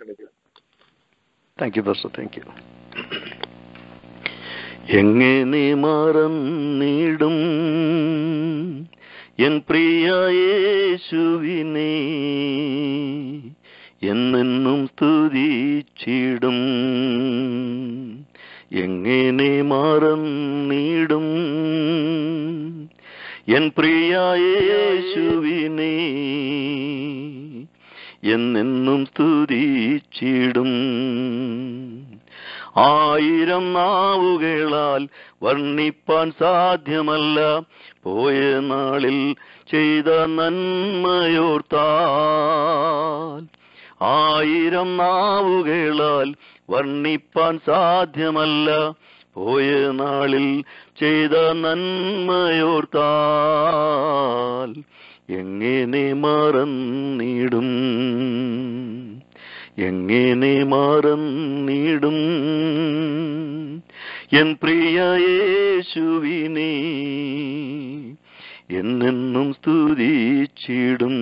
ക്ഷണിക്കുന്നു thank you ബസ് thank you എങ്ങനെ മറന്നിടും എൻ പ്രിയ യേശുവിനെ എന്നെന്നും സ്തുതിച്ചിടും. എങ്ങനെ മറന്നിടും എൻ പ്രിയ യേശുവിനെ എന്നെന്നും സ്തുതിച്ചിടും. ആയിരം നാവുകളാൽ വർണിപ്പാൻ സാധ്യമല്ല. പോയ നാളിൽ ചെയ്ത നന്മയോർത്താൽ ആയിരം നാവുകളാൽ വർണിപ്പാൻ സാധ്യമല്ല. പോയ നാളിൽ ചെയ്ത നന്മയോർത്താൽ എങ്ങനെ മറന്നിടും? എങ്ങനെ മറന്നിടും? എൻ പ്രിയ യേശുവിനെ എന്നെന്നും സ്തുതിച്ചിടും.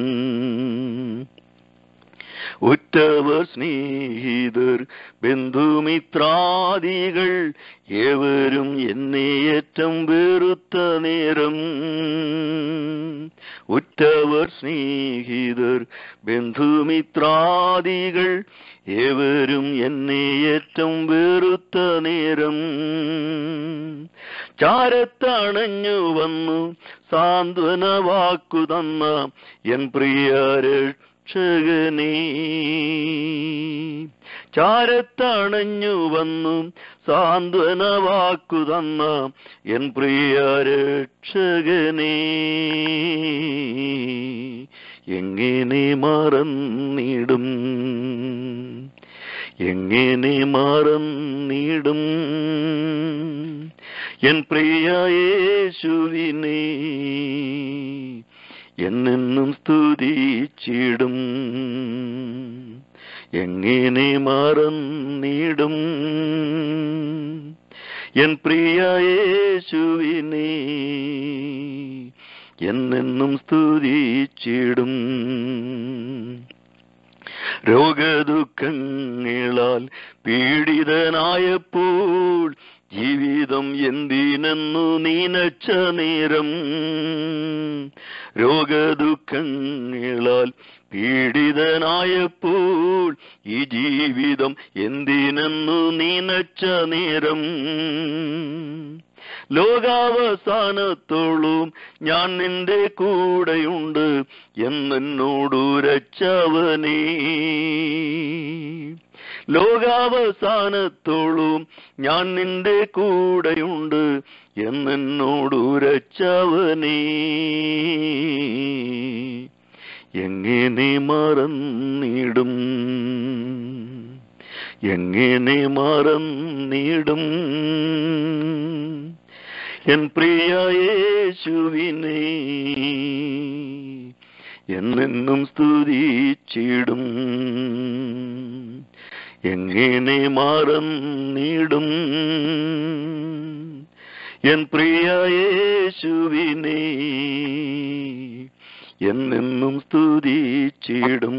ഉറ്റവർ സ്നേഹിതർ ബന്ധുമിത്രാദികൾ ഏവരും എന്നെ ഏറ്റം വെറുത്ത നേരം. ഉറ്റവർ സ്നേഹിതർ ബന്ധുമിത്രാദികൾ ഏവരും എന്നെ ഏറ്റം വെറുത്ത നേരം. ചാരത്തണഞ്ഞു വന്നു സാന്ത്വന വാക്കു തന്ന എൻ പ്രിയ രക്ഷകനേ ചാരത്തണഞ്ഞു വന്നു സാന്ത്വന വാക്കു തന്ന എൻ പ്രിയ രക്ഷകനേ എങ്ങനെ മറന്നിടും? എങ്ങനെ മറന്നിടും? എൻ പ്രിയ യേശുവിനെ. എന്നെന്നും സ്തുതിച്ചിടും. എങ്ങനെ മറന്നിടും. എൻ പ്രിയ യേശുവിനെ എന്നെന്നും സ്തുതിച്ചിടും. രോഗദുഃഖങ്ങളാൽ പീഡിതനായപ്പോൾ ജീവിതം എന്തിനെന്നു നീനച്ച നേരം രോഗദുഃഖങ്ങളാൽ പീഡിതനായപ്പോൾ ഈ ജീവിതം എന്തിനെന്നു നീനച്ച നേരം ലോകാവസാനത്തോളും ഞാൻ നിന്റെ കൂടെയുണ്ട് എന്നോടു രച്ചവനേ. ലോകാവസാനത്തോളും ഞാൻ നിന്റെ കൂടെയുണ്ട് എന്നോട് ഉരച്ചവനേ എങ്ങനെ മറന്നിടും? എങ്ങനെ മറന്നിടും? എൻ പ്രിയ യേശുവിനെ എന്നെന്നും സ്തുതിച്ചിടും. എങ്ങനെ മറന്നിടും എൻ പ്രിയ യേശുവിനെ എന്നെന്നും സ്തുതിച്ചിടും.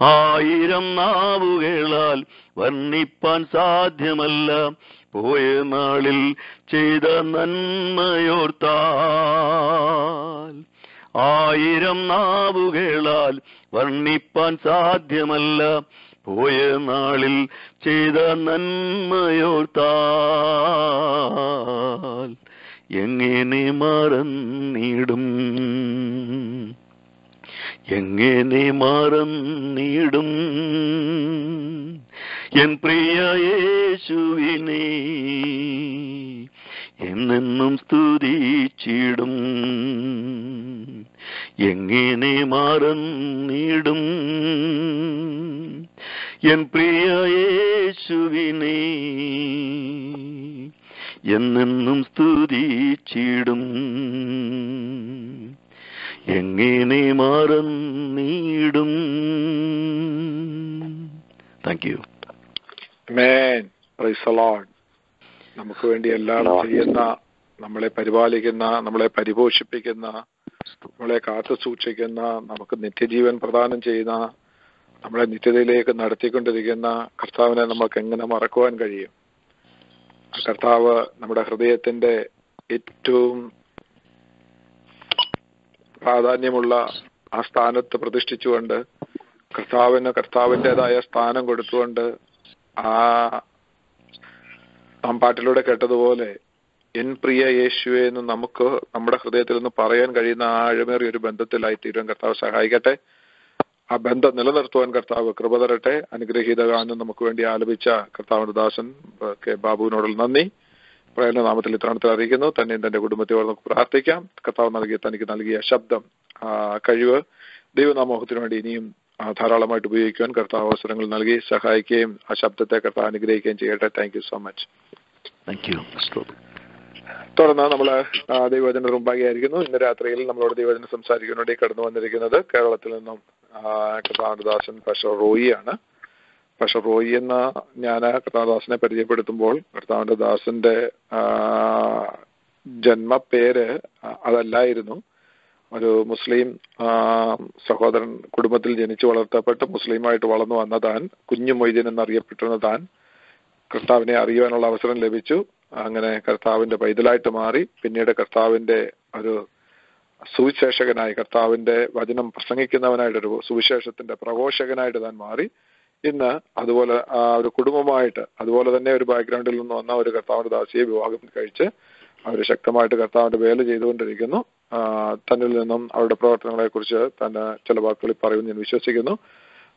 ആയിരം നാവുകളാൽ വർണിപ്പാൻ സാധ്യമല്ല. പോയ നാളിൽ ചെയ്ത നന്മയോർത്താൽ ആയിരം നാവുകളാൽ വർണിപ്പാൻ സാധ്യമല്ല. പോയ നാളിൽ ചെയ്ത നന്മയോർത്താൽ എങ്ങനെ മറന്നിടും? എങ്ങനെ മറന്നിടും? എൻ പ്രിയ യേശുവിനെ എന്നെന്നും സ്തുതിച്ചിടും. എങ്ങനെ മാറന്നിടും എൻ പ്രിയ യേശുവിനെ എന്നെന്നും സ്തുതിച്ചിടും. എങ്ങനെ മാറന്നിടും താങ്ക് യു മേൻ പ്രൈസ് ലോഡ് നമുക്ക് വേണ്ടി എല്ലാം ചെയ്യുന്ന നമ്മളെ പരിപാലിക്കുന്ന നമ്മളെ പരിപോഷിപ്പിക്കുന്ന നമ്മളെ കാത്തു സൂക്ഷിക്കുന്ന നമുക്ക് നിത്യജീവൻ പ്രദാനം ചെയ്യുന്ന നമ്മളെ നിത്യതയിലേക്ക് നടത്തിക്കൊണ്ടിരിക്കുന്ന കർത്താവിനെ നമുക്ക് എങ്ങനെ മറക്കുവാൻ കഴിയും? കർത്താവ് നമ്മുടെ ഹൃദയത്തിന്റെ ഏറ്റവും പ്രാധാന്യമുള്ള ആ സ്ഥാനത്ത് പ്രതിഷ്ഠിച്ചുകൊണ്ട് കർത്താവിന് കർത്താവിന്റെതായ സ്ഥാനം കൊടുത്തുകൊണ്ട് ആ നാം പാട്ടിലൂടെ കേട്ടതുപോലെ എൻ പ്രിയ യേശുവെ എന്ന് നമുക്ക് നമ്മുടെ ഹൃദയത്തിൽ നിന്ന് പറയാൻ കഴിയുന്ന ആഴമേറിയ ഒരു ബന്ധത്തിലായി തീരുവാൻ കർത്താവ് സഹായിക്കട്ടെ. ആ ബന്ധം നിലനിർത്തുവാൻ കർത്താവ് കൃപ തരട്ടെ. അനുഗ്രഹീത ഗാനം നമുക്ക് വേണ്ടി ആലപിച്ച കർത്താവിന്റെ ദാസൻ കെ ബാബുവിനോടുള്ള നന്ദി. പ്രേരണ നാമത്തിൽ ഇത്രണത്തിൽ അറിയിക്കുന്നു. തന്നെയും തന്റെ കുടുംബത്തെ നമുക്ക് പ്രാർത്ഥിക്കാം. കർത്താവ് നൽകിയ തനിക്ക് നൽകിയ ശബ്ദം കഴിവ് ദൈവനാമോഹത്തിന് വേണ്ടി ഇനിയും ധാരാളമായിട്ട് ഉപയോഗിക്കുവാൻ കർത്താവ് അവസരങ്ങൾ നൽകി സഹായിക്കുകയും ആ ശബ്ദത്തെ കർത്താവ് അനുഗ്രഹിക്കുകയും ചെയ്യട്ടെ. Thank so much thank you തുടർന്ന് നമ്മൾ ദൈവവചന മുമ്പാകെയായിരിക്കുന്നു ഇന്ന് രാത്രിയിൽ നമ്മളോട് ദൈവവചനം സംസാരിക്കാൻ വേണ്ടി കടന്നു വന്നിരിക്കുന്നത് കേരളത്തിൽ നിന്നും കർത്താനദാസൻ പഷ റോയിയാണ് പഷ റോയി എന്ന ഞാൻ കർത്താനദാസനെ പരിചയപ്പെടുത്തുമ്പോൾ കർത്താവിന്റെ ദാസന്റെ ആ, ജന്മപ്പേര് അതല്ലായിരുന്നു. ഒരു മുസ്ലിം സഹോദരൻ കുടുംബത്തിൽ ജനിച്ചു വളർത്തപ്പെട്ട് മുസ്ലിമായിട്ട് വളർന്നു വന്ന താൻ കുഞ്ഞു മൊയ്തീൻ എന്നറിയപ്പെട്ടിരുന്ന താൻ കർത്താവിനെ അറിയുവാനുള്ള അവസരം ലഭിച്ചു. അങ്ങനെ കർത്താവിന്റെ പൈതലായിട്ട് മാറി. പിന്നീട് കർത്താവിന്റെ ഒരു സുവിശേഷകനായി കർത്താവിന്റെ വചനം പ്രസംഗിക്കുന്നവനായിട്ട് ഒരു സുവിശേഷത്തിന്റെ പ്രഘോഷകനായിട്ട് താൻ മാറി. ഇന്ന് അതുപോലെ ആ ഒരു കുടുംബമായിട്ട് അതുപോലെ തന്നെ ഒരു ബാക്ക്ഗ്രൗണ്ടിൽ നിന്ന് വന്ന ഒരു കർത്താവിന്റെ ദാസിയെ വിവാഹം കഴിച്ച് അവർ ശക്തമായിട്ട് കർത്താവിന്റെ വേല ചെയ്തുകൊണ്ടിരിക്കുന്നു. തന്നിൽ നിന്നും അവരുടെ പ്രവർത്തനങ്ങളെ കുറിച്ച് തന്നെ ചില വാക്കുകളിൽ പറയുമെന്ന് ഞാൻ വിശ്വസിക്കുന്നു.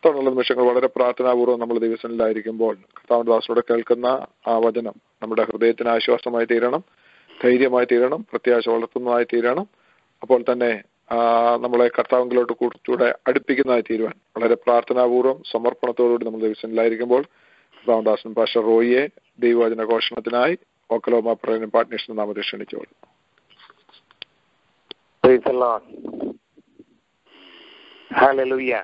തുടർന്നുള്ള നിമിഷങ്ങൾ വളരെ പ്രാർത്ഥനാപൂർവം നമ്മൾ ദിവസങ്ങളിലായിരിക്കുമ്പോൾ കർത്താവിന്റെ ദാസനോട് കേൾക്കുന്ന ആ വചനം നമ്മുടെ ഹൃദയത്തിന് ആശ്വാസമായി തീരണം ധൈര്യമായി തീരണം പ്രത്യാശ വളർത്തുന്നതായി തീരണം അപ്പോൾ തന്നെ നമ്മളെ കർത്താവിലോട്ട് കുറച്ചുകൂടെ അടുപ്പിക്കുന്നതായി തീരുവാൻ വളരെ പ്രാർത്ഥനാപൂർവം സമർപ്പണത്തോടുകൂടി നമ്മൾ ദിവസങ്ങളിലായിരിക്കുമ്പോൾ കർത്താവദാസൻ പാഷ റോയിയെ ദൈവവചന ഘോഷണത്തിനായി ഓക്കലോമ പ്രേരണ പാർട്ട്നേഴ്സിന് നാമത്തെ ക്ഷണിച്ചോളൂ Praise the Lord. Hallelujah.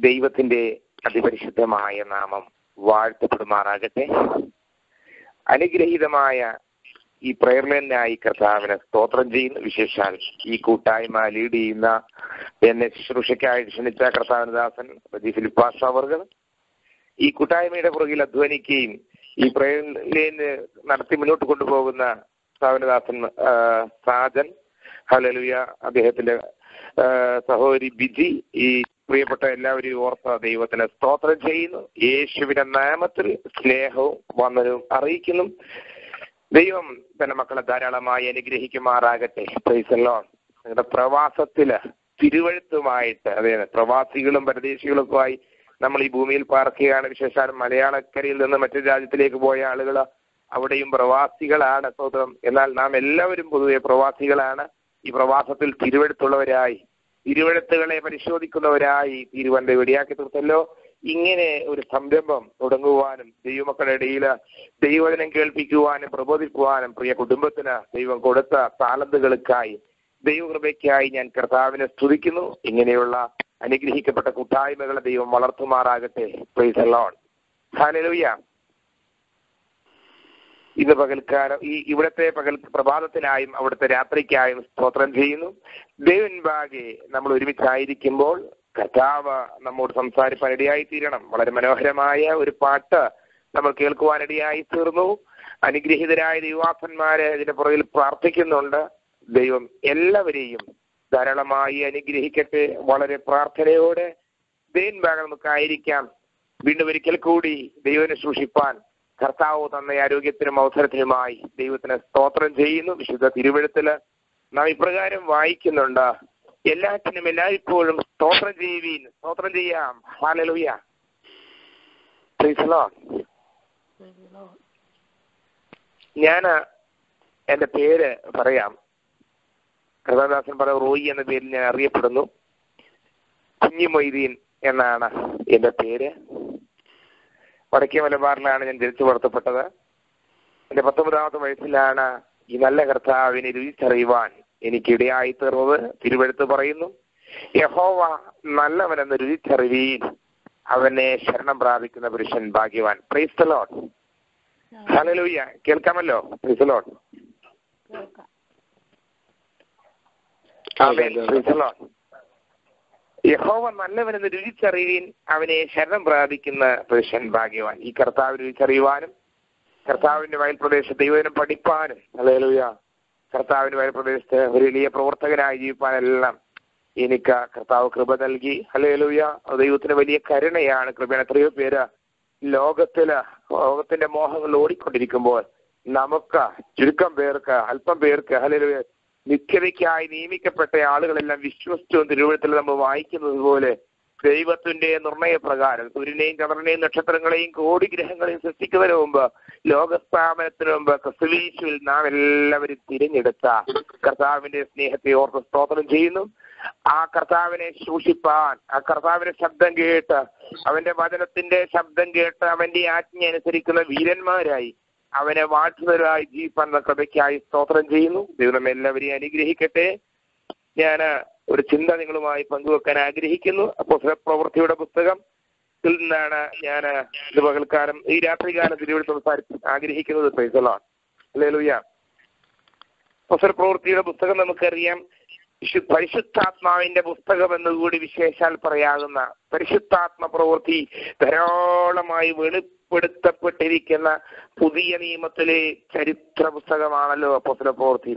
ദൈവത്തിന്റെ അതിപരിശുദ്ധമായ നാമം വാഴ്ത്തപ്പെടുമാറാകട്ടെ. അനുഗ്രഹീതമായ ഈ പ്രേരണനായി കർത്താവിനെ സ്തോത്രം ചെയ്യുന്ന. വിശേഷാൽ ഈ കൂട്ടായ്മ ലീഡ് ചെയ്യുന്ന എന്നെ ശുശ്രൂഷയ്ക്കായി ക്ഷണിച്ച കർത്താവിനദാസൻ ഫിലിപ്പാസ് അവർകൾ ഈ കൂട്ടായ്മയുടെ പുറകിൽ അധ്വാനിക്കുകയും ഈ പ്രേരണ നടത്തി മുന്നോട്ട് കൊണ്ടുപോകുന്ന കർത്താവിനദാസൻ സാജൻ. ഹലലുയ അദ്ദേഹത്തിന്റെ സഹോദരി ബിജി ഈ പ്രിയപ്പെട്ട എല്ലാവരെയും ഓർത്ത ദൈവത്തിന് സ്തോത്രം ചെയ്യുന്നു. യേശുവിന്റെ നാമത്തിൽ സ്നേഹവും വന്ദനവും അറിയിക്കുന്നു. ദൈവം തന്റെ മക്കളെ ധാരാളമായി അനുഗ്രഹിക്കുമാറാകട്ടെ. പ്രൈസല്ലോ നിങ്ങളുടെ പ്രവാസത്തിൽ തിരുവഴുത്തുമായിട്ട് അതെ പ്രവാസികളും പരദേശികളൊക്കെയായി നമ്മൾ ഈ ഭൂമിയിൽ പാർക്കുകയാണ്. വിശേഷാൽ മലയാളക്കരയിൽ നിന്ന് മറ്റു രാജ്യത്തിലേക്ക് പോയ ആളുകൾ അവിടെയും പ്രവാസികളാണ്. സ്വതം എന്നാൽ നാം എല്ലാവരും പൊതുവെ പ്രവാസികളാണ്. ഈ പ്രവാസത്തിൽ തിരുവഴുത്തുള്ളവരായി തിരുവഴുത്തുകളെ പരിശോധിക്കുന്നവരായി തിരുവന്റെ വെടിയാക്കി തീർത്തല്ലോ. ഇങ്ങനെ ഒരു സംരംഭം തുടങ്ങുവാനും ദൈവമക്കളുടെ ഇടയിൽ ദൈവവചനം കേൾപ്പിക്കുവാനും പ്രബോധിക്കുവാനും പ്രിയ കുടുംബത്തിന് ദൈവം കൊടുത്ത താലന്തുകൾക്കായി ദൈവകൃപയ്ക്കായി ഞാൻ കർത്താവിനെ സ്തുതിക്കുന്നു. ഇങ്ങനെയുള്ള അനുഗ്രഹിക്കപ്പെട്ട കൂട്ടായ്മകളെ ദൈവം വളർത്തുമാറാകട്ടെ. പ്രൈസ് ലോൺ ഹാലലുയ്യ ഇന്ന് പകൽക്കാലം ഈ ഇവിടത്തെ പകൽ പ്രഭാതത്തിനായും അവിടുത്തെ രാത്രിക്കായും സ്തോത്രം ചെയ്യുന്നു. ദൈവൻപാകെ നമ്മൾ ഒരുമിച്ചായിരിക്കുമ്പോൾ കർത്താവ് നമ്മോട് സംസാരിപ്പാൻ ഇടയായി തീരണം വളരെ മനോഹരമായ ഒരു പാട്ട് നമ്മൾ കേൾക്കുവാനിടയായി തീർന്നു. അനുഗ്രഹീതരായ ദൈവാസന്മാരെ ഇതിന്റെ പുറകിൽ പ്രാർത്ഥിക്കുന്നുണ്ട്. ദൈവം എല്ലാവരെയും ധാരാളമായി അനുഗ്രഹിക്കട്ടെ. വളരെ പ്രാർത്ഥനയോടെ ദൈവൻ ഭാഗം നമുക്കായിരിക്കാം. വീണ്ടും ഒരിക്കൽ കൂടി ദൈവനെ സൂക്ഷിപ്പാൻ കർത്താവ് തന്ന ആരോഗ്യത്തിനും അവസരത്തിനുമായി ദൈവത്തിന് സ്തോത്രം ചെയ്യുന്നു. വിശുദ്ധ തിരുവഴുത്തിൽ നാം ഇപ്രകാരം വായിക്കുന്നുണ്ട്. എല്ലാറ്റിനും എല്ലായ്പ്പോഴും സ്തോത്രം ചെയ്യുവീൻ. സ്തോത്രം ചെയ്യാം. ഹാലലുയ ഞാൻ എന്റെ പേര് പറയാം. കൃതാദാസൻ പറ റോയി എന്ന പേരിൽ ഞാൻ അറിയപ്പെടുന്നു. കുഞ്ഞി മൊയ്തീൻ എന്നാണ് എന്റെ പേര്. വടക്കേ മലബാറിലാണ് ഞാൻ ജനിച്ചു വളർത്തപ്പെട്ടത് എന്റെ പത്തൊമ്പതാമത്തെ വയസ്സിലാണ് ഈ നല്ല കർത്താവിനെ രുചിച്ചറിയുവാൻ എനിക്ക് ഇടയായി തീർന്നത്. തിരുവഴുത്ത് പറയുന്നു യഹോവ നല്ലവനെന്ന് രുചിച്ചറിവീൻ അവനെ ശരണം പ്രാപിക്കുന്ന പുരുഷൻ ഭാഗ്യവാൻ. പ്രൈസ് ലോഡ് ഹലലൂയ്യ കേൾക്കാമല്ലോ? പ്രൈസ് അതെ പ്രൈസ് ലോഡ് യഹോവ നല്ലവനെന്ന് രുചിച്ചറിയുവിൻ അവനെ ശരണം പ്രാപിക്കുന്ന പുരുഷൻ ഭാഗ്യവാൻ. ഈ കർത്താവ് രുചിച്ചറിയുവാനും കർത്താവിന്റെ വയൽ പ്രദേശത്ത് ദൈവദിനം പഠിപ്പാനും അല്ലേലൂയ കർത്താവിന്റെ വയൽ പ്രദേശത്ത് ഒരു വലിയ പ്രവർത്തകനായി ജീവിപ്പാനെല്ലാം എനിക്ക് കർത്താവ് കൃപ നൽകി. അല്ലേലൂയ ദൈവത്തിന് വലിയ കരുണയാണ്. കൃപയാണ്. എത്രയോ പേര് ലോകത്തിൽ ലോകത്തിന്റെ മോഹങ്ങൾ ഓടിക്കൊണ്ടിരിക്കുമ്പോൾ നമുക്ക് ചുരുക്കം പേർക്ക് അല്പം പേർക്ക് അല്ലേലുയ നിത്യതയ്ക്കായി നിയമിക്കപ്പെട്ട ആളുകളെല്ലാം വിശ്വസിച്ചു തിരുവഴുത്തിൽ നമ്മൾ വായിക്കുന്നത് പോലെ ദൈവത്തിന്റെ നിർണയപ്രകാരം സൂര്യനെയും ചന്ദ്രനെയും നക്ഷത്രങ്ങളെയും കോടി ഗ്രഹങ്ങളെയും സൃഷ്ടിക്കുന്നതിന് മുമ്പ് ലോകസ്ഥാപനത്തിന് മുമ്പ് ക്രിസ്തുവിൽ നാം എല്ലാവരും തിരഞ്ഞെടുത്ത കർത്താവിന്റെ സ്നേഹത്തെ ഓർത്ത് സ്തോത്രം ചെയ്യുന്നു. ആ കർത്താവിനെ സൂക്ഷിപ്പാൻ ആ കർത്താവിന്റെ ശബ്ദം കേട്ട് അവന്റെ വചനത്തിന്റെ ശബ്ദം കേട്ട് അവന്റെ ആജ്ഞ അനുസരിക്കുന്ന വീരന്മാരായി അവനെ വാഴ്ത്തുന്നവരായി ജീവിപ്പാൻ കൃപയ്ക്കായി സ്തോത്രം ചെയ്യുന്നു. ദൈവം എല്ലാവരെയും അനുഗ്രഹിക്കട്ടെ. ഞാൻ ഒരു ചിന്ത നിങ്ങളുമായി പങ്കുവെക്കാൻ ആഗ്രഹിക്കുന്നു. അപ്പോൾ പ്രവൃത്തിയുടെ പുസ്തകം ത്തിൽ നിന്നാണ് ഞാൻ ഇത് പകൽക്കാലം ഈ രാത്രികാലം തിരുവനന്തപുരം സംസാരിക്കാൻ ആഗ്രഹിക്കുന്നത്. അപ്പോസ്തല പ്രവൃത്തിയുടെ പുസ്തകം നമുക്കറിയാം. വിശു- പരിശുദ്ധാത്മാവിന്റെ പുസ്തകം എന്നുകൂടി വിശേഷാൽ പറയാകുന്ന പരിശുദ്ധാത്മ പ്രവൃത്തി ധാരാളമായി വെളിപ്പെടുത്തപ്പെട്ടിരിക്കുന്ന പുതിയ നിയമത്തിലെ ചരിത്ര പുസ്തകമാണല്ലോ അപ്പൊസല പ്രവൃത്തി.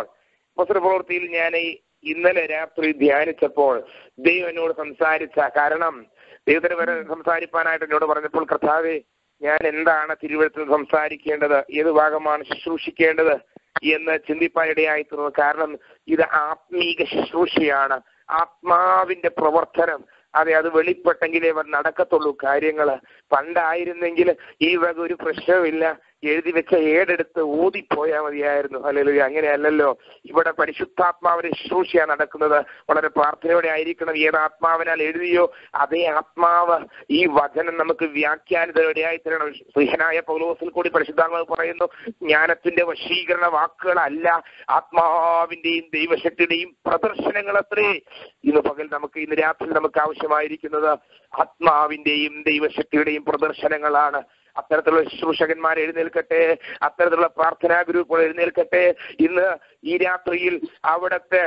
അപ്പോസ്തല പ്രവൃത്തിയിൽ ഞാൻ ഇന്നലെ രാത്രി ധ്യാനിച്ചപ്പോൾ ദൈവനോട് എന്നോട് സംസാരിച്ച കാരണം ദൈവത്തിന് വരെ സംസാരിപ്പാനായിട്ട് എന്നോട് പറഞ്ഞപ്പോൾ കർത്താവെ ഞാൻ എന്താണ് തിരുവഴുത്തിൽ സംസാരിക്കേണ്ടത്? ഏത് ഭാഗമാണ് ശുശ്രൂഷിക്കേണ്ടത്? എന്ന് ചിന്തിപ്പാനിടയായി തീർന്നു കാരണം ഇത് ആത്മീക ശുശ്രൂഷയാണ്. ആത്മാവിന്റെ പ്രവർത്തനം. അതെ അത് വെളിപ്പെട്ടെങ്കിലേ നടക്കത്തുള്ളൂ. കാര്യങ്ങൾ പണ്ടായിരുന്നെങ്കിൽ ഈ വക ഒരു പ്രശ്നവുമില്ല. എഴുതി വെച്ച ഏടെടുത്ത് ഊതിപ്പോയാൽ മതിയായിരുന്നു. അല്ലെങ്കിൽ അങ്ങനെയല്ലല്ലോ. ഇവിടെ പരിശുദ്ധാത്മാവിന്റെ ശുശ്രൂഷയാണ് നടക്കുന്നത്. വളരെ പ്രാർത്ഥനയോടെ ആയിരിക്കണം. ഏത് ആത്മാവിനാൽ എഴുതിയോ അതേ ആത്മാവ് ഈ വചനം നമുക്ക് വ്യാഖ്യാനിതരോടെയായി തരണം. സ്നേഹനായ പൗലോസിൽ കൂടി പരിശുദ്ധാത്മാവ് പറയുന്നു ജ്ഞാനത്തിന്റെ വശീകരണ വാക്കുകളല്ല ആത്മാവിന്റെയും ദൈവശക്തിയുടെയും പ്രദർശനങ്ങൾ അത്രേ. ഇന്ന് പകൽ നമുക്ക് ഇന്ന് രാത്രി നമുക്ക് ആവശ്യമായിരിക്കുന്നത് ആത്മാവിന്റെയും ദൈവശക്തിയുടെയും പ്രദർശനങ്ങളാണ്. അത്തരത്തിലുള്ള ശുശ്രൂഷകന്മാർ എഴുന്നേൽക്കട്ടെ അത്തരത്തിലുള്ള പ്രാർത്ഥനാ ഗ്രൂപ്പുകൾ എഴുന്നേൽക്കട്ടെ. ഇന്ന് ഈ രാത്രിയിൽ അവിടത്തെ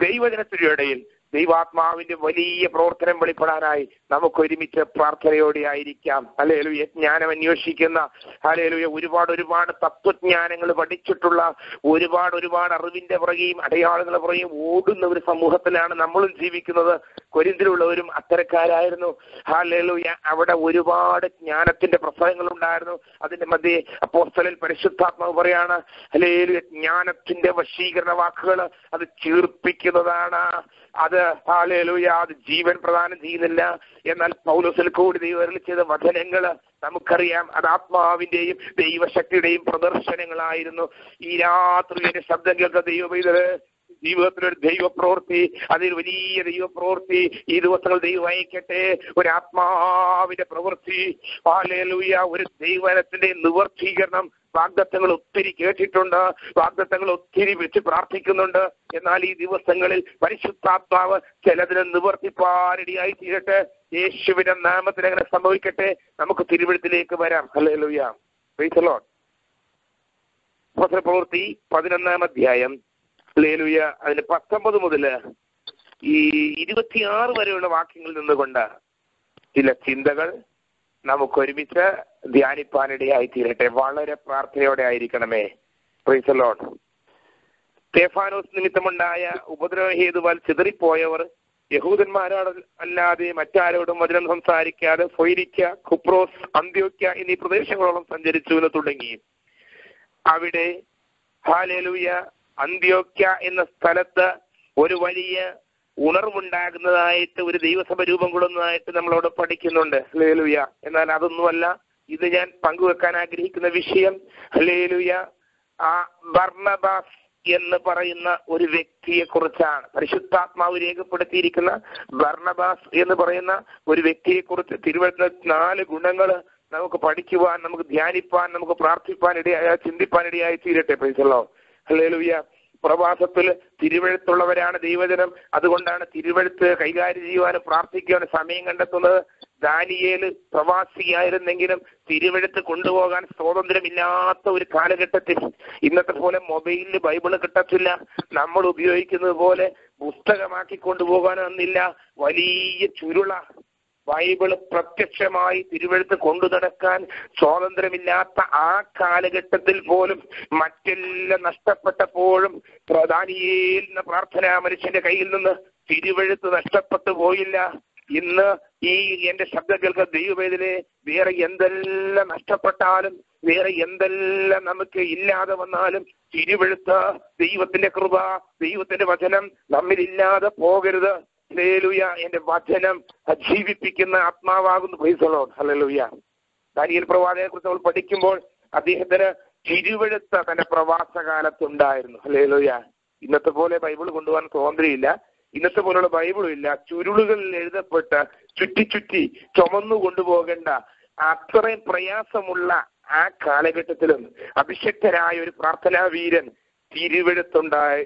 ദൈവജനത്തിനിടയിൽ ദൈവാത്മാവിന്റെ വലിയ പ്രവർത്തനം വെളിപ്പെടാനായി നമുക്ക് ഒരുമിച്ച് പ്രാർത്ഥനയോടെ ആയിരിക്കാം. അല്ലേലുയ ജ്ഞാനം അന്വേഷിക്കുന്ന അല്ലേലുയ ഒരുപാട് ഒരുപാട് തത്വജ്ഞാനങ്ങൾ പഠിച്ചിട്ടുള്ള ഒരുപാട് ഒരുപാട് അറിവിന്റെ പുറകെയും അടയാളങ്ങളുടെ പുറകെയും ഓടുന്ന ഒരു സമൂഹത്തിലാണ് നമ്മളും ജീവിക്കുന്നത്. കൊരിന്തിലുള്ളവരും അത്തരക്കാരായിരുന്നു. ഹാലേലുയ അവിടെ ഒരുപാട് ജ്ഞാനത്തിന്റെ പ്രസംഗങ്ങൾ ഉണ്ടായിരുന്നു അതിന്റെ മധ്യേ അപ്പോസ്തലിൽ പരിശുദ്ധാത്മാവ് പറയാണ് ഹലേലുയ ജ്ഞാനത്തിന്റെ വശീകരണ വാക്കുകൾ അത് ചീർപ്പിക്കുന്നതാണ്. അത് അത് ജീവൻ പ്രദാനം ചെയ്യുന്നില്ല. എന്നാൽ പൗലോസിൽ കൂടി ദൈവം ചെയ്ത വചനങ്ങൾ നമുക്കറിയാം. അത് ആത്മാവിന്റെയും ദൈവശക്തിയുടെയും പ്രദർശനങ്ങളായിരുന്നു. ഈ രാത്രി എന്റെ ശബ്ദം കേൾക്കുന്ന ദൈവപൈതൽ ജീവിതത്തിലൊരു ദൈവപ്രവൃത്തി അതിൽ വലിയ ദൈവപ്രവൃത്തി. ഈ ദിവസങ്ങൾ ദൈവം അയക്കട്ടെ ഒരു ആത്മാവിന്റെ പ്രവൃത്തി. ഒരു ദൈവനത്തിന്റെ നിവർത്തീകരണം. വാഗ്ദത്തങ്ങൾ ഒത്തിരി കേട്ടിട്ടുണ്ട് വാഗ്ദത്തങ്ങൾ ഒത്തിരി വെച്ച് പ്രാർത്ഥിക്കുന്നുണ്ട്. എന്നാൽ ഈ ദിവസങ്ങളിൽ പരിശുദ്ധാത്മാവ് ചിലതിനെ നിവർത്തിപ്പാരടിയായി തീരട്ടെ. യേശുവിന്റെ നാമത്തിൽ അങ്ങനെ സംഭവിക്കട്ടെ? നമുക്ക് തിരുവഴുത്തിലേക്ക് വരാം. അല്ലേ ലുയ പ്രവൃത്തി പതിനൊന്നാം അധ്യായം. ലേലുയ അതിന് പത്തൊമ്പത് മുതൽ ഈ ഇരുപത്തിയാറ് വരെയുള്ള വാക്യങ്ങളിൽ നിന്നുകൊണ്ട് ചില ചിന്തകൾ നമുക്ക് ഒരുമിച്ച് ധ്യാനിപ്പാനിടയായി തീരട്ടെ. വളരെ പ്രാർത്ഥനയോടെ ആയിരിക്കണമേ. പ്രീസലോൺ സ്തേഫാനോസ് നിമിത്തമുണ്ടായ ഉപദ്രവ ഹേതുവാൽ ചിതറിപ്പോയവർ യഹൂദന്മാരോട് അല്ലാതെ മറ്റാരോടും വചനം സംസാരിക്കാതെ ഫൊയിരിക്ക ഖുപ്രോസ് അന്ത്യോക്യ എന്നീ പ്രദേശങ്ങളോളം സഞ്ചരിച്ചു എന്ന് തുടങ്ങി. അവിടെ ഹാലേലൂയ അന്ത്യോക്യ എന്ന സ്ഥലത്ത് ഒരു വലിയ ഉണർവുണ്ടാകുന്നതായിട്ട് ഒരു ദൈവസഭ രൂപം കൊള്ളുന്നതായിട്ട് നമ്മളോട് പഠിക്കുന്നുണ്ട്. ലേലുയ എന്നാൽ അതൊന്നുമല്ല. ഇത് ഞാൻ പങ്കുവെക്കാൻ ആഗ്രഹിക്കുന്ന വിഷയം ഹലേലുയ ആ ബർണബാസ് എന്ന് പറയുന്ന ഒരു വ്യക്തിയെ കുറിച്ചാണ് പരിശുദ്ധാത്മാവ് രേഖപ്പെടുത്തിയിരിക്കുന്ന ബർണബാസ് എന്ന് പറയുന്ന ഒരു വ്യക്തിയെ കുറിച്ച് തിരുവനന്തപുരത്ത് നാല് ഗുണങ്ങൾ നമുക്ക് പഠിക്കുവാൻ നമുക്ക് ധ്യാനിപ്പാൻ നമുക്ക് പ്രാർത്ഥിപ്പാൻ ഇടയായ ചിന്തിപ്പാൻ ഇടയായി തീരട്ടെ പൈസല്ലോ ഹലേലുയ പ്രവാസത്തിൽ തിരുവഴുത്തുള്ളവരാണ് ദൈവജനം. അതുകൊണ്ടാണ് തിരുവഴുത്ത് കൈകാര്യം ചെയ്യുവാനും പ്രാർത്ഥിക്കുവാനും സമയം കണ്ടെത്തുന്നത്. ദാനിയേൽ പ്രവാസിയായിരുന്നെങ്കിലും തിരുവഴുത്ത് കൊണ്ടുപോകാൻ സ്വാതന്ത്ര്യമില്ലാത്ത ഒരു കാലഘട്ടത്തിൽ ഇന്നത്തെ പോലെ മൊബൈലിൽ ബൈബിൾ കിട്ടത്തില്ല. നമ്മൾ ഉപയോഗിക്കുന്നത് പോലെ പുസ്തകമാക്കി കൊണ്ടുപോകാനൊന്നില്ല വലിയ ചുരുള. ബൈബിൾ പ്രത്യക്ഷമായി തിരുവഴുത്ത് കൊണ്ടു നടക്കാൻ സ്വാതന്ത്ര്യമില്ലാത്ത ആ കാലഘട്ടത്തിൽ പോലും മറ്റെല്ലാം നഷ്ടപ്പെട്ടപ്പോഴും പ്രധാനിയേൽ പ്രാർത്ഥനാ മനുഷ്യന്റെ കയ്യിൽ നിന്ന് തിരുവഴുത്ത് നഷ്ടപ്പെട്ടു പോയില്ല. ഇന്ന് ഈ എന്റെ ശബ്ദം കേൾക്കുന്ന ദൈവവേദിലെ വേറെ എന്തെല്ലാം നഷ്ടപ്പെട്ടാലും വേറെ എന്തെല്ലാം നമുക്ക് ഇല്ലാതെ വന്നാലും തിരുവെഴുത്ത ദൈവത്തിന്റെ കൃപ ദൈവത്തിന്റെ വചനം നമ്മിൽ നമ്മിലില്ലാതെ പോകരുത്. ഹലേലുയ എന്റെ വചനം ജീവിപ്പിക്കുന്ന ആത്മാവാകുന്നു. പൈസളോ ഹലലുയ ദാനിയൽ പ്രവാചകനെ കുറിച്ച് നമ്മൾ പഠിക്കുമ്പോൾ അദ്ദേഹത്തിന് തിരുവെഴുത്ത തന്റെ പ്രവാസകാലത്തുണ്ടായിരുന്നു ഹലേലുയ ഇന്നത്തെ പോലെ ബൈബിൾ കൊണ്ടുപോകാൻ സ്വാതന്ത്ര്യമില്ല. ഇന്നത്തെ പോലുള്ള ബൈബിളും ഇല്ല. ചുരുളുകളിൽ എഴുതപ്പെട്ട ചുറ്റി ചുറ്റി ചുമന്നു കൊണ്ടുപോകേണ്ട അത്രയും പ്രയാസമുള്ള ആ കാലഘട്ടത്തിലും അഭിഷക്തരായ ഒരു പ്രാർത്ഥനാ വീരൻ തിരുവഴുത്തുണ്ടായ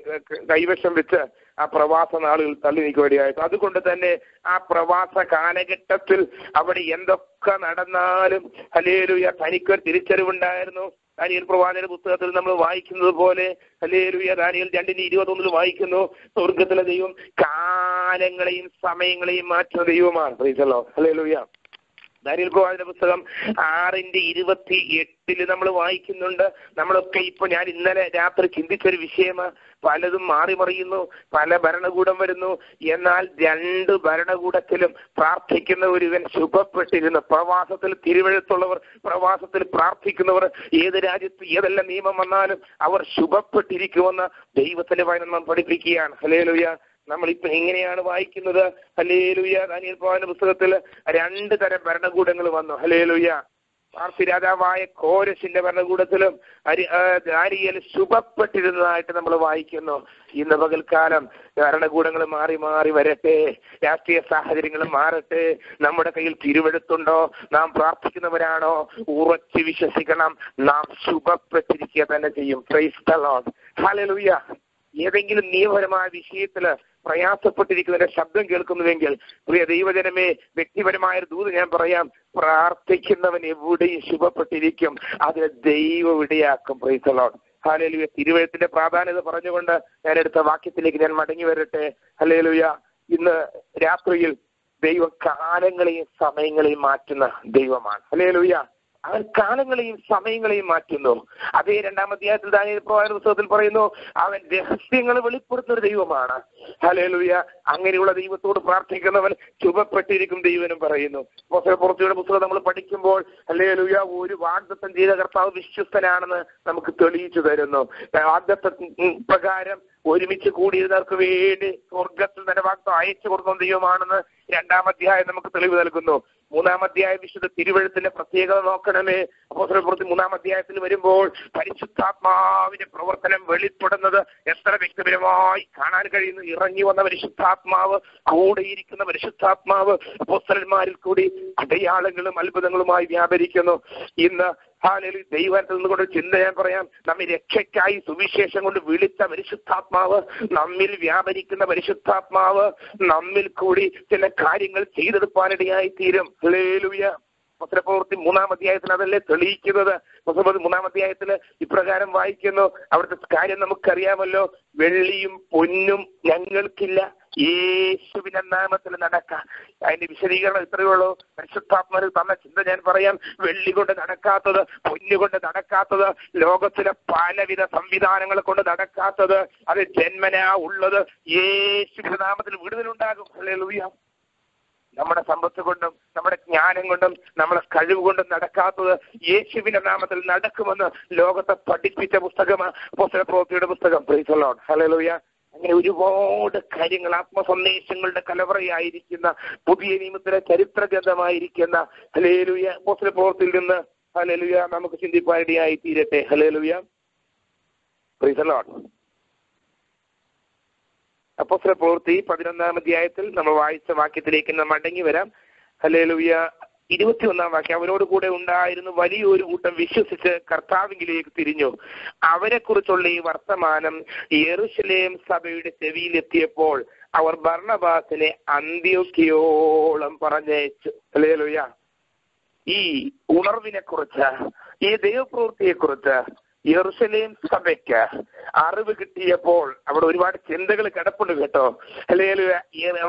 കൈവശം വെച്ച് ആ പ്രവാസ നാളുകൾ തള്ളി നീക്കുകയായിരുന്നു അതുകൊണ്ട് തന്നെ ആ പ്രവാസ കാലഘട്ടത്തിൽ അവിടെ എന്തൊക്കെ നടന്നാലും ഹലേലുയ തനിക്കൊരു തിരിച്ചറിവുണ്ടായിരുന്നു. ദാനിയൽ പ്രവാചക പുസ്തകത്തിൽ നമ്മൾ വായിക്കുന്നത് പോലെ ഹലേലുയ ദാനിയൽ രണ്ടിന് ഇരുപത്തൊന്നിൽ വായിക്കുന്നു സ്വർഗത്തിലെ ദൈവം കാലങ്ങളെയും സമയങ്ങളെയും മാറ്റുന്ന ദൈവമാണ്. പ്രീസല്ലോ ഹലേലുയ ദാനിയൽ പ്രവാചക പുസ്തകം ആറിന്റെ ഇരുപത്തി എട്ടിൽ നമ്മൾ വായിക്കുന്നുണ്ട്. നമ്മളൊക്കെ ഇപ്പൊ ഞാൻ ഇന്നലെ രാത്രി ചിന്തിച്ചൊരു വിഷയം പലതും മാറി മറിയുന്നു. പല ഭരണകൂടം വരുന്നു. എന്നാൽ രണ്ട് ഭരണകൂടത്തിലും പ്രാർത്ഥിക്കുന്ന ഒരുവൻ ശുഭപ്പെട്ടിരുന്നു. പ്രവാസത്തിൽ തിരുവഴുത്തുള്ളവർ പ്രവാസത്തിൽ പ്രാർത്ഥിക്കുന്നവർ ഏത് രാജ്യത്ത് ഏതെല്ലാം നിയമം വന്നാലും അവർ ശുഭപ്പെട്ടിരിക്കുമെന്ന് ദൈവത്തിന്റെ വയനം നാം പഠിപ്പിക്കുകയാണ്. ഹലേലുയ നമ്മളിപ്പോ എങ്ങനെയാണ് വായിക്കുന്നത്. ഹലേലുയ ദാനിയൽ പോവാന്റെ പുസ്തകത്തിൽ രണ്ട് തരം ഭരണകൂടങ്ങൾ വന്നു. ഹലേലുയ പാർസി രാജാവായ കോരശിന്റെ ഭരണകൂടത്തിലും ആ, ശുഭപ്പെട്ടിരുന്നതായിട്ട് നമ്മൾ വായിക്കുന്നു. ഇന്ന് പകൽക്കാലം ഭരണകൂടങ്ങൾ മാറി മാറി വരട്ടെ. രാഷ്ട്രീയ സാഹചര്യങ്ങൾ മാറട്ടെ. നമ്മുടെ കയ്യിൽ തിരുവെടുത്തുണ്ടോ നാം പ്രാർത്ഥിക്കുന്നവരാണോ? ഉറച്ചു വിശ്വസിക്കണം. നാം ശുഭപ്പെട്ടിരിക്കുക തന്നെ ചെയ്യും. ഏതെങ്കിലും നിയമപരമായ വിഷയത്തിൽ പ്രയാസപ്പെട്ടിരിക്കുന്നതിന്റെ ശബ്ദം കേൾക്കുന്നുവെങ്കിൽ പ്രിയ ദൈവജനമേ വ്യക്തിപരമായ ദൂത് ഞാൻ പറയാം. പ്രാർത്ഥിക്കുന്നവൻ എവിടെയും ശുഭപ്പെട്ടിരിക്കും. അതിനെ ദൈവം ഇടയാക്കും പ്രൈസലോൺ ഹാലേലുയ തിരുവഴുത്തിന്റെ പ്രാധാന്യത പറഞ്ഞുകൊണ്ട് ഞാൻ എടുത്ത വാക്യത്തിലേക്ക് ഞാൻ മടങ്ങി വരട്ടെ. ഹലേലുയ ഇന്ന് രാത്രിയിൽ ദൈവം കാലങ്ങളെയും സമയങ്ങളെയും മാറ്റുന്ന ദൈവമാണ്. ഹലേലുയ അവൻ കാലങ്ങളെയും സമയങ്ങളെയും മാറ്റുന്നു. അതേ രണ്ടാം അധ്യായത്തിൽ ദാനിയൽ പ്രവാചക പുസ്തകത്തിൽ പറയുന്നു അവൻ രഹസ്യങ്ങൾ വെളിപ്പെടുത്തുന്ന ദൈവമാണ്. ഹലേലുയ അങ്ങനെയുള്ള ദൈവത്തോട് പ്രാർത്ഥിക്കുന്നവൻ ശുഭപ്പെട്ടിരിക്കും ദൈവനും പറയുന്നു. പുറത്തിയുടെ പുസ്തകം നമ്മൾ പഠിക്കുമ്പോൾ ഹലേലുയ ഒരു വാഗ്ദത്തം ചെയ്ത കർത്താവ് വിശ്വസ്തനാണെന്ന് നമുക്ക് തെളിയിച്ചു തരുന്നു. വാഗ്ദത്ത പ്രകാരം ഒരുമിച്ച് കൂടിയിരുന്നവർക്ക് വേണ്ടി സ്വർഗത്തിൽ തന്നെ വാഗ്ദം അയച്ചു കൊടുക്കുന്ന ദൈവമാണെന്ന് രണ്ടാം അധ്യായം നമുക്ക് തെളിവ് നൽകുന്നു. മൂന്നാം അധ്യായം വിശുദ്ധ തിരുവഴുത്തിന്റെ പ്രത്യേകത നോക്കണമേ. അപ്പോസ്തലപ്രവൃത്തി മൂന്നാം അധ്യായത്തിൽ വരുമ്പോൾ പരിശുദ്ധാത്മാവിന്റെ പ്രവർത്തനം വെളിപ്പെടുന്നത് എത്ര വ്യക്തിപരമായി കാണാൻ കഴിയുന്നു. ഇറങ്ങി വന്ന പരിശുദ്ധാത്മാവ് കൂടെയിരിക്കുന്ന പരിശുദ്ധാത്മാവ് അപ്പോസ്തലന്മാരിൽ കൂടി അടയാളങ്ങളും അത്ഭുതങ്ങളുമായി വ്യാപരിക്കുന്നു. ഇന്ന് ഹാലലി ദൈവത്തിൽ നിന്നുകൊണ്ട് ചിന്ത ഞാൻ പറയാം. നമ്മെ രക്ഷയ്ക്കായി സുവിശേഷം കൊണ്ട് വിളിച്ച പരിശുദ്ധാത്മാവ് നമ്മിൽ വ്യാപരിക്കുന്ന പരിശുദ്ധാത്മാവ് നമ്മിൽ കൂടി ചില കാര്യങ്ങൾ ചെയ്തെടുപ്പാനിടയായി തീരും ഹലേലുയ പത്രപ്രവൃത്തി മൂന്നാം അധ്യായത്തിൽ അതല്ലേ തെളിയിക്കുന്നത്? പത്രപ്രവൃത്തി മൂന്നാം അധ്യായത്തിൽ ഇപ്രകാരം വായിക്കുന്നു. അവിടുത്തെ കാര്യം നമുക്കറിയാമല്ലോ. വെള്ളിയും പൊന്നും ഞങ്ങൾക്കില്ല. യേശുവിന്റെ നാമത്തിൽ നടക്കാം. അതിന്റെ വിശദീകരണം ഇത്രയേ ഉള്ളൂ. പരിശുദ്ധാത്മാവിൽ തന്ന ചിന്ത ഞാൻ പറയാം. വെള്ളി കൊണ്ട് നടക്കാത്തത് പൊന്നുകൊണ്ട് നടക്കാത്തത് ലോകത്തിലെ പലവിധ സംവിധാനങ്ങൾ കൊണ്ട് നടക്കാത്തത് അത് ജന്മനാ ഉള്ളത്. യേശുവിന്റെ നാമത്തിൽ വിടുതലുണ്ടാകും. നമ്മുടെ സമ്പത്ത് കൊണ്ടും നമ്മുടെ ജ്ഞാനം കൊണ്ടും നമ്മുടെ കഴിവ് കൊണ്ടും നടക്കാത്തത് യേശുവിന്റെ നാമത്തിൽ നടക്കുമെന്ന് ലോകത്തെ പഠിപ്പിച്ച പുസ്തകമാണ് പ്രവൃത്തിയുടെ പുസ്തകം. പ്രീസലോൺ ഹലലുയ അങ്ങനെ ഒരുപാട് കാര്യങ്ങൾ ആത്മസന്ദേശങ്ങളുടെ കലവറയായിരിക്കുന്ന പുതിയ നിയമത്തിലെ ചരിത്ര ഗ്രന്ഥമായിരിക്കുന്ന ഹലേലുയ പോസ്റ്റൽ പ്രവൃത്തിയിൽ നിന്ന് ഹലേലുയ നമുക്ക് ചിന്തിപ്പാനിടയായി തീരട്ടെ. ഹലേലുയ പ്രീസലോൺ അപ്പോസ്തല പ്രവൃത്തി പതിനൊന്നാം അധ്യായത്തിൽ നമ്മൾ വായിച്ച വാക്യത്തിലേക്ക് നാം മടങ്ങി വരാം. ഹലേലുയ ഇരുപത്തിയൊന്നാം വാക്യം. അവരോട് കൂടെ ഉണ്ടായിരുന്ന വലിയൊരു കൂട്ടം വിശ്വസിച്ച് കർത്താവിംഗിലേക്ക് തിരിഞ്ഞു. അവരെ കുറിച്ചുള്ള ഈ വർത്തമാനം യെറുശലേം സഭയുടെ ചെവിയിലെത്തിയപ്പോൾ അവർ ഭർണബാസിനെ അന്ത്യോക്കിയോളം പറഞ്ഞയച്ചു. ഹലേലുയ ഈ ഉണർവിനെ കുറിച്ച് ഈ ദൈവപ്രവൃത്തിയെ കുറിച്ച് യെറുസലേം സഭയ്ക്ക് അറിവ് കിട്ടിയപ്പോൾ അവിടെ ഒരുപാട് ചിന്തകൾ കിടപ്പുണ്ട് കേട്ടോ. അല്ലെങ്കിൽ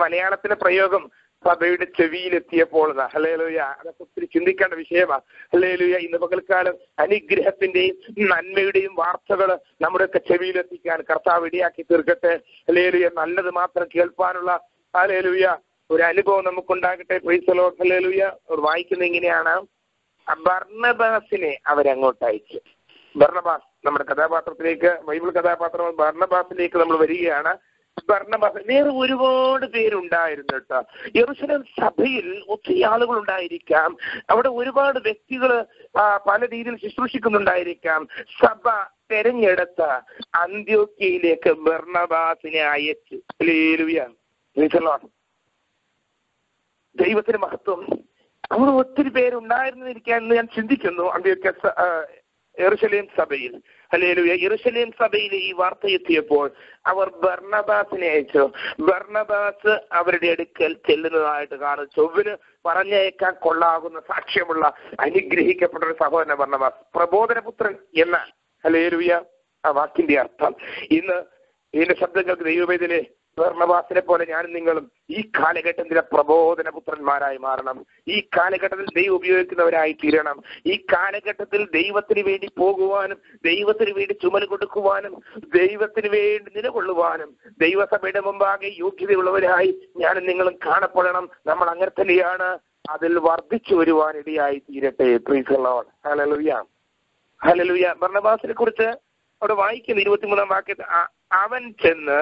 മലയാളത്തിലെ പ്രയോഗം സഭയുടെ ചെവിയിലെത്തിയപ്പോൾ ഹലേലുയ അതൊക്കെ ഒത്തിരി ചിന്തിക്കേണ്ട വിഷയമാണ് ഹലേലുയ ഇന്ന് പകൽക്കാലം അനുഗ്രഹത്തിന്റെയും നന്മയുടെയും വാർത്തകൾ നമ്മുടെയൊക്കെ ചെവിയിലെത്തിക്കാൻ കർത്താവ് ഇടയാക്കി തീർക്കട്ടെ. ഹലേലുയ നല്ലത് മാത്രം കേൾപ്പാനുള്ള ഹലേലുയ ഒരു അനുഭവം നമുക്കുണ്ടാകട്ടെ. പൈസലോ ഹലേലുയ വായിക്കുന്ന ഇങ്ങനെയാണ് ബർണബാസിനെ അവരങ്ങോട്ട് അയച്ചു ബർണബാസ് നമ്മുടെ കഥാപാത്രത്തിലേക്ക് ബൈബിൾ കഥാപാത്രം ഭരണബാസിലേക്ക് നമ്മൾ വരികയാണ്. ഭരണബാസ് വേറെ ഒരുപാട് പേരുണ്ടായിരുന്നു കേട്ടോ. യെറുസലേം സഭയിൽ ഒത്തിരി ആളുകൾ ഉണ്ടായിരിക്കാം. അവിടെ ഒരുപാട് വ്യക്തികൾ പല രീതിയിൽ ശുശ്രൂഷിക്കുന്നുണ്ടായിരിക്കാം. സഭ തെരഞ്ഞെടുത്ത അന്ത്യോക്യയിലേക്ക് ഭരണബാസിനെ അയച്ചു. ദൈവത്തിന് മഹത്വം. അവിടെ ഒത്തിരി പേരുണ്ടായിരുന്നിരിക്കാൻ ഞാൻ ചിന്തിക്കുന്നു. അന്ത്യോക്യ എറുസലേം സഭയിൽ. അല്ലേലുയ എറുസലേം സഭയിൽ ഈ വാർത്ത എത്തിയപ്പോൾ അവർ ബർണബാസിനെ അയച്ചു. ബർണബാസ് അവരുടെ അടുക്കൽ ചെല്ലുന്നതായിട്ട് കാണും. ചൊവ്വിന് പറഞ്ഞയക്കാൻ കൊള്ളാകുന്ന സാക്ഷ്യമുള്ള അനുഗ്രഹിക്കപ്പെട്ട ഒരു സഹോദരൻ ബർണബാസ്. പ്രബോധനപുത്രൻ എന്ന അല്ലേലുയ ആ വാക്കിന്റെ അർത്ഥം. ഇന്ന് ഇതിന്റെ ശബ്ദങ്ങൾക്ക് ദൈവവേദനെ ഭർണവാസിനെ പോലെ ഞാനും നിങ്ങളും ഈ കാലഘട്ടത്തിലെ പ്രബോധന പുത്രന്മാരായി മാറണം. ഈ കാലഘട്ടത്തിൽ ദൈവം ഉപയോഗിക്കുന്നവരായി തീരണം. ഈ കാലഘട്ടത്തിൽ ദൈവത്തിന് വേണ്ടി പോകുവാനും ദൈവത്തിന് വേണ്ടി ചുമൽ കൊടുക്കുവാനും ദൈവത്തിന് വേണ്ടി നിലകൊള്ളുവാനും ദൈവസഭയുടെ മുമ്പാകെ യോഗ്യതയുള്ളവരായി ഞാനും നിങ്ങളും കാണപ്പെടണം. നമ്മൾ അങ്ങനെ തന്നെയാണ് അതിൽ വർദ്ധിച്ചു വരുവാൻ ഇടയായി തീരട്ടെ. പ്രീസുള്ളവൻ ഹലലുയ ഹലലുയ ഭരണവാസിനെ കുറിച്ച് അവിടെ വായിക്കുന്ന ഇരുപത്തിമൂന്നാം വാക്യത്തിൽ അവൻ ചെന്ന്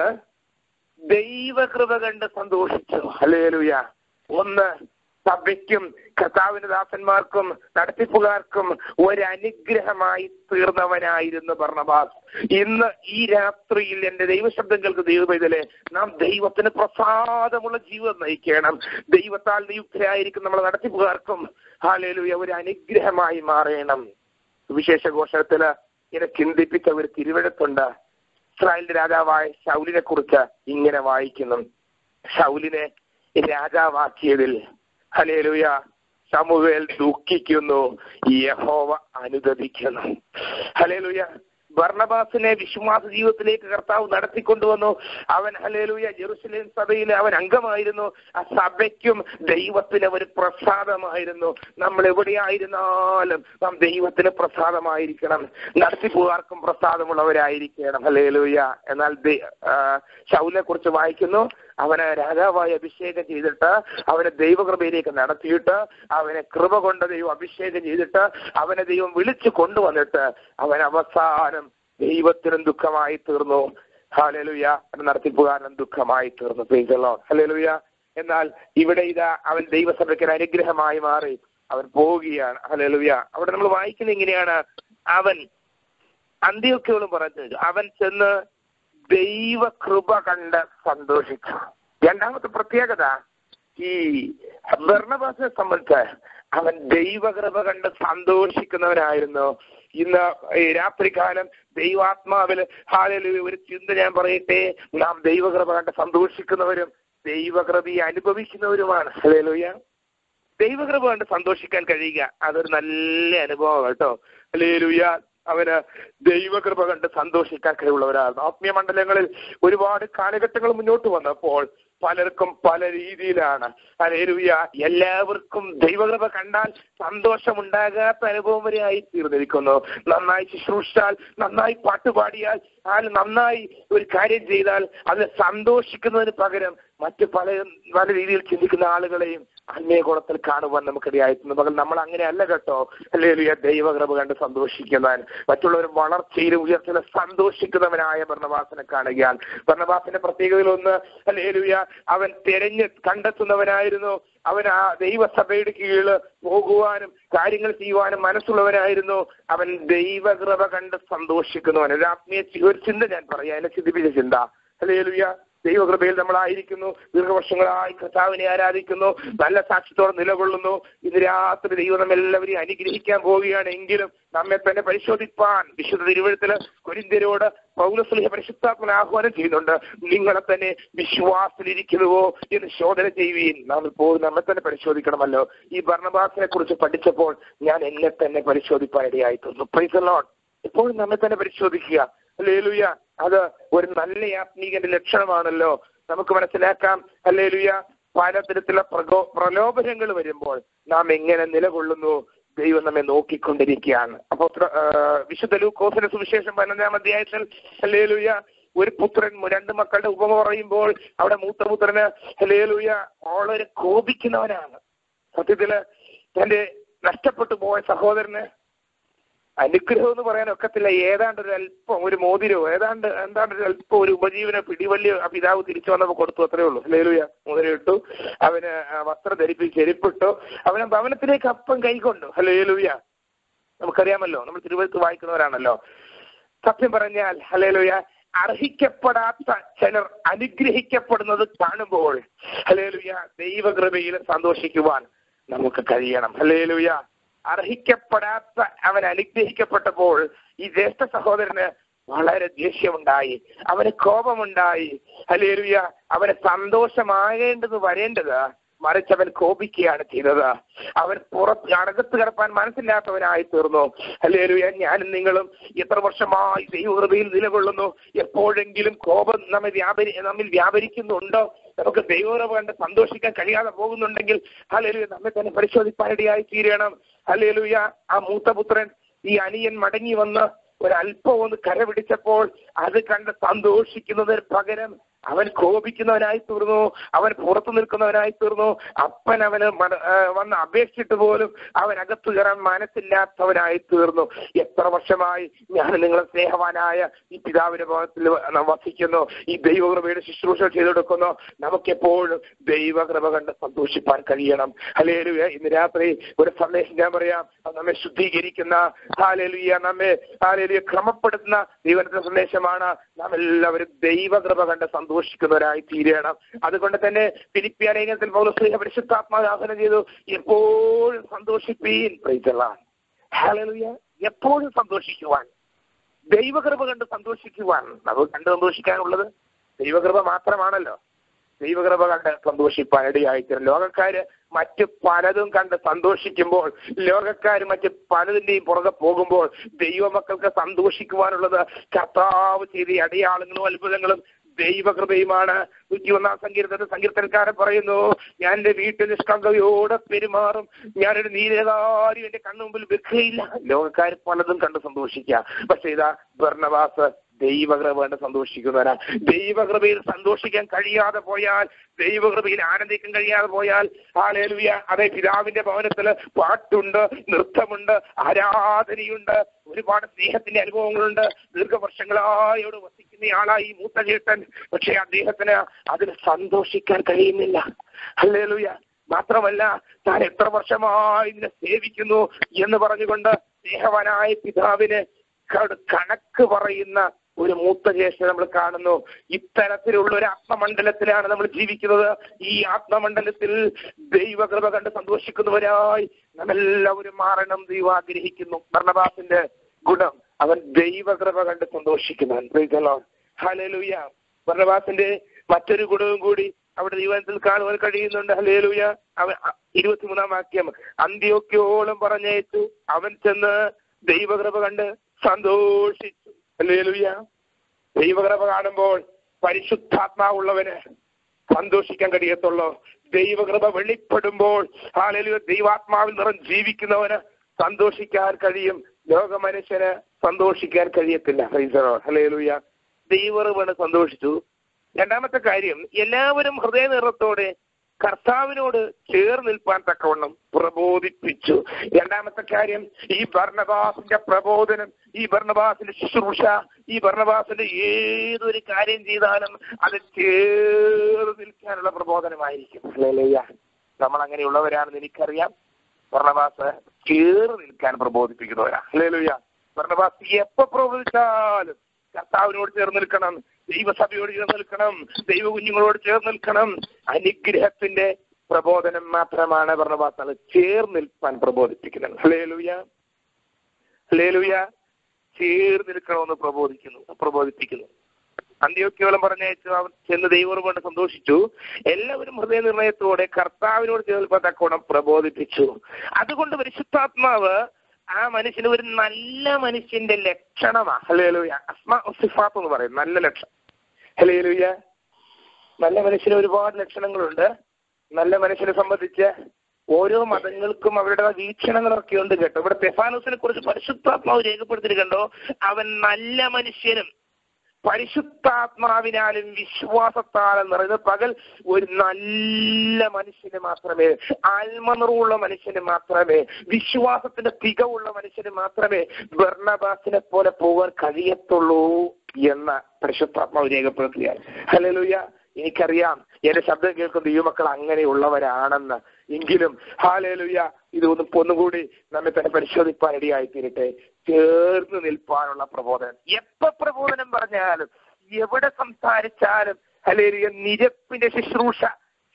ദൈവകൃപ കണ്ട് സന്തോഷിച്ചു. ഹലേലുയ ഒന്ന് സഭയ്ക്കും കർത്താവിന്റെ ദാസന്മാർക്കും നടത്തിപ്പുകാർക്കും ഒരനുഗ്രഹമായി തീർന്നവനായിരുന്നു ഭർണബാസ് ഇന്ന് ഈ രാത്രിയിൽ എന്റെ ദൈവശബ്ദങ്ങൾക്ക് ദൈവപൈതലെ നാം ദൈവത്തിന് പ്രസാദമുള്ള ജീവിതം നയിക്കണം. ദൈവത്താൽ നിയുക്തരായിരിക്കും നമ്മളെ നടത്തിപ്പുകാർക്കും. ഹാലേലുയ ഒരു അനുഗ്രഹമായി മാറണം. വിശേഷ ഘോഷത്തിൽ ഇങ്ങനെ ചിന്തിപ്പിച്ച ഒരു തിരുവഴുത്തുണ്ട്. ഇസ്രായേലിന്റെ രാജാവായ ശൗലിനെ കുറിച്ച് ഇങ്ങനെ വായിക്കുന്നു. ശൗലിനെ രാജാവാക്കിയതിൽ ഹലേലുയ സമൂഹയിൽ ദുഃഖിക്കുന്നു യഹോവ അനുദപിക്കുന്നു ഹലേലുയ ഭർണബാസിനെ വിശ്വാസ ജീവിതത്തിലേക്ക് കർത്താവ് നടത്തിക്കൊണ്ടുവന്നു. അവൻ ഹലേലൂയ ജെറുസലേം സഭയിൽ അവൻ അംഗമായിരുന്നു. ആ സഭയ്ക്കും ദൈവത്തിന് ഒരു പ്രസാദമായിരുന്നു. നമ്മൾ എവിടെയായിരുന്നാലും നാം ദൈവത്തിന് പ്രസാദമായിരിക്കണം. നടത്തിപ്പുകാർക്കും പ്രസാദമുള്ളവരായിരിക്കണം. ഹലേലൂയ എന്നാൽ ശൗലിനെ കുറിച്ച് വായിക്കുന്നു. അവനെ രാജാവായി അഭിഷേകം ചെയ്തിട്ട് അവനെ ദൈവകൃപയിലേക്ക് നടത്തിയിട്ട് അവനെ കൃപ കൊണ്ട് ദൈവം അഭിഷേകം ചെയ്തിട്ട് അവനെ ദൈവം വിളിച്ചു കൊണ്ടുവന്നിട്ട് അവൻ അവസാനം ദൈവത്തിനും ദുഃഖമായി തീർന്നു. ഹലലുയ നടത്തിപ്പുകാരനും ദുഃഖമായി തീർന്നു. പേജലോ ഹലലുയ എന്നാൽ ഇവിടെ ഇതാ അവൻ ദൈവസഭയ്ക്ക് അനുഗ്രഹമായി മാറി. അവൻ പോവുകയാണ്. ഹലലുയ അവിടെ നമ്മൾ വായിക്കുന്നത് ഇങ്ങനെയാണ്. അവൻ അന്ത്യൊക്കെയോളും പറഞ്ഞു അവൻ ചെന്ന് ദൈവകൃപ കണ്ട് സന്തോഷിച്ചു. രണ്ടാമത്തെ പ്രത്യേകത ഈ ഭരണഭാഷയെ സംബന്ധിച്ച് അവൻ ദൈവകൃപ കണ്ട് സന്തോഷിക്കുന്നവനായിരുന്നു. ഇന്ന് രാത്രികാലം ദൈവാത്മാവിൽ ഹാലയിൽ ഒരു ചിന്ത ഞാൻ പറയട്ടെ നാം ദൈവകൃപ കണ്ട് സന്തോഷിക്കുന്നവരും ദൈവകൃപയെ അനുഭവിക്കുന്നവരുമാണ്. ഹലേലുയ. ദൈവകൃപ കണ്ട് സന്തോഷിക്കാൻ കഴിയുക അതൊരു നല്ല അനുഭവം കേട്ടോ. ഹലേലുയ. അവന് ദൈവകൃപ കണ്ട് സന്തോഷിക്കാൻ കഴിവുള്ളവരായിരുന്നു. ആത്മീയ മണ്ഡലങ്ങളിൽ ഒരുപാട് കാലഘട്ടങ്ങൾ മുന്നോട്ട് വന്നപ്പോൾ പലർക്കും പല രീതിയിലാണ്. അലേലുയ എല്ലാവർക്കും ദൈവകൃപ കണ്ടാൽ സന്തോഷമുണ്ടാകാത്ത അനുഭവം വരെ ആയി തീർന്നിരിക്കുന്നു നന്നായി ശുശ്രൂഷിച്ചാൽ നന്നായി പാട്ടുപാടിയാൽ ആൾ നന്നായി ഒരു കാര്യം ചെയ്താൽ അതിൽ സന്തോഷിക്കുന്നതിന് പകരം മറ്റ് പല പല രീതിയിൽ ചിന്തിക്കുന്ന ആളുകളെയും അന്യ കുളത്തിൽ കാണുവാൻ നമുക്കിടയായിരുന്നു പകൽ നമ്മൾ അങ്ങനെ അല്ല കേട്ടോ. അല്ലെങ്കിൽ ദൈവകൃപ കണ്ട് സന്തോഷിക്കുന്നവൻ മറ്റുള്ളവർ വളർച്ചയിലും ഉയർച്ചയിലും സന്തോഷിക്കുന്നവനായ ഭരണവാസനെ കാണുകയാണ് ഭരണവാസന്റെ പ്രത്യേകതയിൽ ഒന്ന് അല്ലെങ്കിൽ അവൻ തിരഞ്ഞ് കണ്ടെത്തുന്നവനായിരുന്നു. അവൻ ആ ദൈവസഭയുടെ കീഴിൽ പോകുവാനും കാര്യങ്ങൾ ചെയ്യുവാനും മനസ്സുള്ളവനായിരുന്നു. അവൻ ദൈവകൃപ കണ്ട് സന്തോഷിക്കുന്നവൻ ഒരു ആത്മീയ ഒരു ചിന്ത ഞാൻ പറയാം. എന്നെ ചിന്തിപ്പിച്ച ചിന്ത. അല്ലേലുയ ദൈവകൃപയിൽ നമ്മളായിരിക്കുന്നു. ദീർഘവർഷങ്ങളായി കർത്താവിനെ ആരാധിക്കുന്നു. നല്ല സാക്ഷ്യത്തോടെ നിലകൊള്ളുന്നു. ഇന്ന് രാത്രി ദൈവം നമ്മെല്ലാവരെയും അനുഗ്രഹിക്കാൻ പോവുകയാണ് എങ്കിലും നമ്മെ തന്നെ പരിശോധിപ്പാൻ വിശുദ്ധ തിരുവഴുത്തിൽ കൊരിന്ത്യരോട് പൗരസ്ലിഹ പരിശുദ്ധാത്മന ആഹ്വാനം ചെയ്യുന്നുണ്ട്. നിങ്ങളെ തന്നെ വിശ്വാസത്തിലിരിക്കുന്നുവോ എന്ന് ശോധന ചെയ്യുകയും നാം ഇപ്പോൾ നമ്മെ തന്നെ പരിശോധിക്കണമല്ലോ. ഈ ഭരണഭാസിനെ കുറിച്ച് പഠിച്ചപ്പോൾ ഞാൻ എന്നെ തന്നെ പരിശോധിപ്പാൻ ഇടയായി തീർന്നു പ്രൈസ് എപ്പോഴും നമ്മെ തന്നെ പരിശോധിക്കുക. അല്ലേലുയ. അത് ഒരു നല്ല ആത്മീകന്റെ ലക്ഷണമാണല്ലോ. നമുക്ക് മനസ്സിലാക്കാം. അല്ലേലുയ. പലതരത്തിലുള്ള പ്രകോ പ്രലോഭനങ്ങൾ വരുമ്പോൾ നാം എങ്ങനെ നിലകൊള്ളുന്നു? ദൈവം നമ്മെ നോക്കിക്കൊണ്ടിരിക്കുകയാണ്. അപ്പൊ വിശുദ്ധ ലൂക്കോസിന്റെ സുവിശേഷം പതിനഞ്ചാം അധ്യായത്തിൽ അല്ലേലുയ ഒരു പുത്രൻ രണ്ട് മക്കളുടെ ഉപമ പറയുമ്പോൾ അവിടെ മൂത്ത പുത്രന് അല്ലേലുയ വളരെ കോപിക്കുന്നവനാണ്. സത്യത്തിൽ തന്റെ നഷ്ടപ്പെട്ടു പോയ സഹോദരന് അനുഗ്രഹം എന്ന് പറയാൻ ഒക്കത്തില്ല ഏതാണ്ട് ഒരു അല്പം ഒരു മോതിരോ ഏതാണ്ട് എന്താണ്ട് ഒരു അല്പം ഒരു ഉപജീവന പിടിവല്യ പിതാവ് തിരിച്ചു വന്നപ്പോൾ കൊടുത്തു. അത്രേ ഉള്ളൂ. ലേലുയ മോതിരം ഇട്ടു അവന് വസ്ത്രം ധരിപ്പിച്ച് ചെരുപ്പിട്ടു. അവന് ഭവനത്തിലേക്ക് അപ്പം കൈകൊണ്ടു ഹലേലുയ നമുക്കറിയാമല്ലോ. നമ്മൾ തിരുവനന്തപുരത്ത് വായിക്കുന്നവരാണല്ലോ. സത്യം പറഞ്ഞാൽ ഹലേലുയ അർഹിക്കപ്പെടാത്ത ചിലർ അനുഗ്രഹിക്കപ്പെടുന്നത് കാണുമ്പോൾ ഹലേലുയ ദൈവകൃപയിൽ സന്തോഷിക്കുവാൻ നമുക്ക് കഴിയണം. ഹലേലുയ അർഹിക്കപ്പെടാത്ത അവൻ അനുഗ്രഹിക്കപ്പെട്ടപ്പോൾ ഈ ജ്യേഷ്ഠ സഹോദരന് വളരെ ദേഷ്യമുണ്ടായി. അവന് കോപമുണ്ടായി. ഹലേലുയ അവന് സന്തോഷമാകേണ്ടത് വരേണ്ടത് മറിച്ച് അവൻ കോപിക്കുകയാണ് ചെയ്തത്. അവൻ പുറത്ത് അടകത്ത് കിടപ്പാൻ മനസ്സില്ലാത്തവനായി തീർന്നു. ഹല്ലേലൂയ. ഞാനും നിങ്ങളും എത്ര വർഷമായി ദൈവകൃതയിൽ നിലകൊള്ളുന്നു. എപ്പോഴെങ്കിലും കോപം നമ്മെ വ്യാപരി നമ്മിൽ വ്യാപരിക്കുന്നുണ്ടോ? നമുക്ക് ദൈവകൃപ കണ്ട് സന്തോഷിക്കാൻ കഴിയാതെ പോകുന്നുണ്ടെങ്കിൽ ഹല്ലേലൂയ നമ്മെ തന്നെ പരിശോധിപ്പാനിടയായി തീരണം. ഹല്ലേലൂയ. ആ മൂത്തപുത്രൻ ഈ അനിയൻ മടങ്ങി വന്ന് ഒരല്പം ഒന്ന് കരപിടിച്ചപ്പോൾ അത് കണ്ട് സന്തോഷിക്കുന്നതിന് പകരം അവൻ കോപിക്കുന്നവനായി തീർന്നു അവൻ പുറത്തു നിൽക്കുന്നവനായി തീർന്നു. അപ്പൻ അവന് വന്ന് അപേക്ഷിച്ചിട്ട് പോലും അവൻ അകത്തു കയറാൻ മനസ്സില്ലാത്തവനായി തീർന്നു. എത്ര വർഷമായി ഞാൻ നിങ്ങളെ സ്നേഹവാനായ ഈ പിതാവിന്റെ ഭാഗത്തിൽ വസിക്കുന്നു. ഈ ദൈവകൃപയുടെ ശുശ്രൂഷ ചെയ്തെടുക്കുന്നു. നമുക്കെപ്പോഴും ദൈവകൃപ കണ്ട് സന്തോഷിപ്പാൻ കഴിയണം. ഹലേലുയ ഇന്ന് രാത്രി ഒരു സന്ദേശം ഞാൻ പറയാം. നമ്മെ ശുദ്ധീകരിക്കുന്ന ഹാലേലുയ നമ്മെ ഹാലേലുയ ക്രമപ്പെടുത്തുന്ന ദൈവത്തിന്റെ സന്ദേശമാണ്. നാം എല്ലാവരും ദൈവകൃപ കണ്ട് സന്തോഷിക്കുന്നവരായി തീരണം അതുകൊണ്ട് തന്നെ ഫിലിപ്പിയ ലേഖനത്തിൽ പൗരസ്ത്രീയ പരിശുദ്ധാത്മാദാസനം ചെയ്തു എപ്പോഴും സന്തോഷിപ്പീൻ എപ്പോഴും സന്തോഷിക്കുവാൻ. ദൈവകൃപ കണ്ട് സന്തോഷിക്കുവാൻ. നമുക്ക് കണ്ട് സന്തോഷിക്കാനുള്ളത് ദൈവകൃപ മാത്രമാണല്ലോ. ദൈവകൃപ കണ്ട് സന്തോഷിപ്പാൻ ഇടയായിത്തീരും. ലോകക്കാര് മറ്റ് പലതും കണ്ട് സന്തോഷിക്കുമ്പോൾ ലോകക്കാര് മറ്റ് പലതിന്റെയും പുറകെ പോകുമ്പോൾ ദൈവമക്കൾക്ക് സന്തോഷിക്കുവാനുള്ളത് കർത്താവ് ചെയ്ത അടയാളങ്ങളും അത്ഭുതങ്ങളും ദൈവകൃപയുമാണ്. നൂറ്റിയൊന്നാം സങ്കീർത്തനത്തിൽ സങ്കീർത്തനക്കാരൻ പറയുന്നു ഞാൻ എന്റെ വീട്ടിൽ നിഷ്കളങ്കയോടെ പെരുമാറും. ഞാനൊരു നീലകാരും എന്റെ കണ്ണുമുമ്പിൽ വെക്കുകയില്ല. ലോകക്കാർ പലതും കണ്ട് സന്തോഷിക്കുക പക്ഷേ ഇതാ ഭർണവാസ് ദൈവകൃപ സന്തോഷിക്കുന്നവനാണ് ദൈവകൃപയിൽ സന്തോഷിക്കാൻ കഴിയാതെ പോയാൽ ദൈവകൃപയിൽ ആനന്ദിക്കാൻ കഴിയാതെ പോയാൽ ഹാലേലുയ അതെ പിതാവിന്റെ ഭവനത്തിൽ പാട്ടുണ്ട് നൃത്തമുണ്ട് ആരാധനയുണ്ട് ഒരുപാട് സ്നേഹത്തിന്റെ അനുഭവങ്ങളുണ്ട്. ദീർഘവർഷങ്ങളായോട് അവിടെ വസിക്കുന്ന ആളായി ഈ മൂത്ത ചേട്ടൻ പക്ഷെ അദ്ദേഹത്തിന് അതിൽ സന്തോഷിക്കാൻ കഴിയുന്നില്ല. അല്ലേലുയ മാത്രമല്ല താൻ എത്ര വർഷമായി ഇതിനെ സേവിക്കുന്നു എന്ന് പറഞ്ഞുകൊണ്ട് സ്നേഹവാനായ പിതാവിന് കണക്ക് പറയുന്ന ഒരു മൂത്ത ശേഷം നമ്മൾ കാണുന്നു. ഇത്തരത്തിലുള്ള ഒരു ആത്മമണ്ഡലത്തിലാണ് നമ്മൾ ജീവിക്കുന്നത്. ഈ ആത്മമണ്ഡലത്തിൽ ദൈവകൃപ കണ്ട് സന്തോഷിക്കുന്നവരായി നമ്മെല്ലാവരും മാറണം ദൈവം ആഗ്രഹിക്കുന്നു. ഭരണദാസിന്റെ ഗുണം അവൻ ദൈവകൃപ കണ്ട് സന്തോഷിക്കുന്നവൻ ഹലലുയ ഭരണദാസിന്റെ മറ്റൊരു ഗുണവും കൂടി അവിടെ ദൈവത്തിൽ കാണുവാൻ കഴിയുന്നുണ്ട്. ഹലേലുയ അവൻ ഇരുപത്തിമൂന്നാം വാക്യം. അന്ത്യോക്യോളം പറഞ്ഞയച്ചു. അവൻ ചെന്ന് ദൈവകൃപ കണ്ട് സന്തോഷിച്ചു. ഹല്ലേലൂയ. ദൈവകൃപ കാണുമ്പോൾ പരിശുദ്ധാത്മാവുള്ളവന് സന്തോഷിക്കാൻ കഴിയത്തുള്ളൂ. ദൈവകൃപ വെളിപ്പെടുമ്പോൾ ഹാലലുയ ദൈവാത്മാവിൽ നിറം ജീവിക്കുന്നവന് സന്തോഷിക്കാൻ കഴിയും. ലോക മനുഷ്യന് സന്തോഷിക്കാൻ കഴിയത്തില്ല. ഹലേലുയ ദൈവകൃപണ് സന്തോഷിച്ചു. രണ്ടാമത്തെ കാര്യം എല്ലാവരും ഹൃദയനിറത്തോടെ കർത്താവിനോട് ചേർന്ന് നിൽപ്പാൻ തക്കവണ്ണം പ്രബോധിപ്പിച്ചു. രണ്ടാമത്തെ കാര്യം ഈ ഭരണവാസിന്റെ പ്രബോധനം ഈ ഭരണവാസിന്റെ ശുശ്രൂഷ ഈ ഭരണവാസിന്റെ ഏതൊരു കാര്യം ചെയ്താലും അത് ചേർന്ന് നിൽക്കാനുള്ള പ്രബോധനമായിരിക്കും. നമ്മൾ അങ്ങനെയുള്ളവരാണെന്ന് എനിക്കറിയാം. ഭരണവാസ് ചേർന്ന് നിൽക്കാൻ പ്രബോധിപ്പിക്കുന്നവരാ. ഹല്ലേലൂയ. ഭരണവാസ് എപ്പോ പ്രബോധിച്ചാലും കർത്താവിനോട് ചേർന്ന് നിൽക്കണം. ദൈവസഭയോട് ചേർന്ന് നിൽക്കണം. ദൈവ കുഞ്ഞുങ്ങളോട് ചേർന്ന് നിൽക്കണം. അനുഗ്രഹത്തിന്റെ പ്രബോധനം മാത്രമാണ് ഭരണവാസങ്ങൾ ചേർന്ന് നിൽപ്പാൻ പ്രബോധിപ്പിക്കുന്നത്. ഹലേലുയ ഹലേലുയ ചേർന്ന് നിൽക്കണമെന്ന് പ്രബോധിക്കുന്നു പ്രബോധിപ്പിക്കുന്നു. അന്ത്യോക്യോളം പറഞ്ഞയച്ചു അവർ ചെന്ന് ദൈവം കൊണ്ട് സന്തോഷിച്ചു. എല്ലാവരും ഹൃദയ നിർണയത്തോടെ കർത്താവിനോട് ചേർന്ന് തക്കോണം പ്രബോധിപ്പിച്ചു. അതുകൊണ്ട് പരിശുദ്ധാത്മാവ് ആ മനുഷ്യന് ഒരു നല്ല മനുഷ്യന്റെ ലക്ഷണമാണ് അസ്മാ സിഫാത്ത് എന്ന് പറയും. നല്ല ലക്ഷണം. ഹലേലുയ നല്ല മനുഷ്യന് ഒരുപാട് ലക്ഷണങ്ങളുണ്ട്. നല്ല മനുഷ്യനെ സംബന്ധിച്ച് ഓരോ മതങ്ങൾക്കും അവരുടെ വീക്ഷണങ്ങളൊക്കെ ഉണ്ട് കേട്ടോ. ഇവിടെ തെഫാനോസിനെ കുറിച്ച് പരിശുദ്ധാത്മാവ് രേഖപ്പെടുത്തിയിട്ടുണ്ടോ അവൻ നല്ല മനുഷ്യനും പരിശുദ്ധാത്മാവിനാലും വിശ്വാസത്താലും നിറഞ്ഞ പകൽ ഒരു നല്ല മനുഷ്യന് മാത്രമേ ആത്മനിറവുള്ള മനുഷ്യന് മാത്രമേ വിശ്വാസത്തിന്റെ തികവുള്ള മനുഷ്യന് മാത്രമേ ബർണബാസിനെ പോലെ പോകാൻ കഴിയത്തുള്ളൂ. എന്ന പരിശുദ്ധാത്മാവ് രേഖപ്പെടുത്തുകയാണ്. ഹലലുയ എനിക്കറിയാം. എന്റെ ശബ്ദം കേൾക്കുന്ന യുവമക്കൾ അങ്ങനെയുള്ളവരാണെന്ന്. എങ്കിലും ഹാലേലുയ ഇത് ഒന്ന് ഒന്നുകൂടി നമ്മെ തന്നെ പരിശോധിപ്പാൻ ഇടയായിത്തീരട്ടെ. ചേർന്ന് നിൽപ്പാനുള്ള പ്രബോധനം. എപ്പോ പ്രബോധനം പറഞ്ഞാലും എവിടെ സംസാരിച്ചാലും ഹലേലുയ നിരപ്പിന്റെ ശുശ്രൂഷ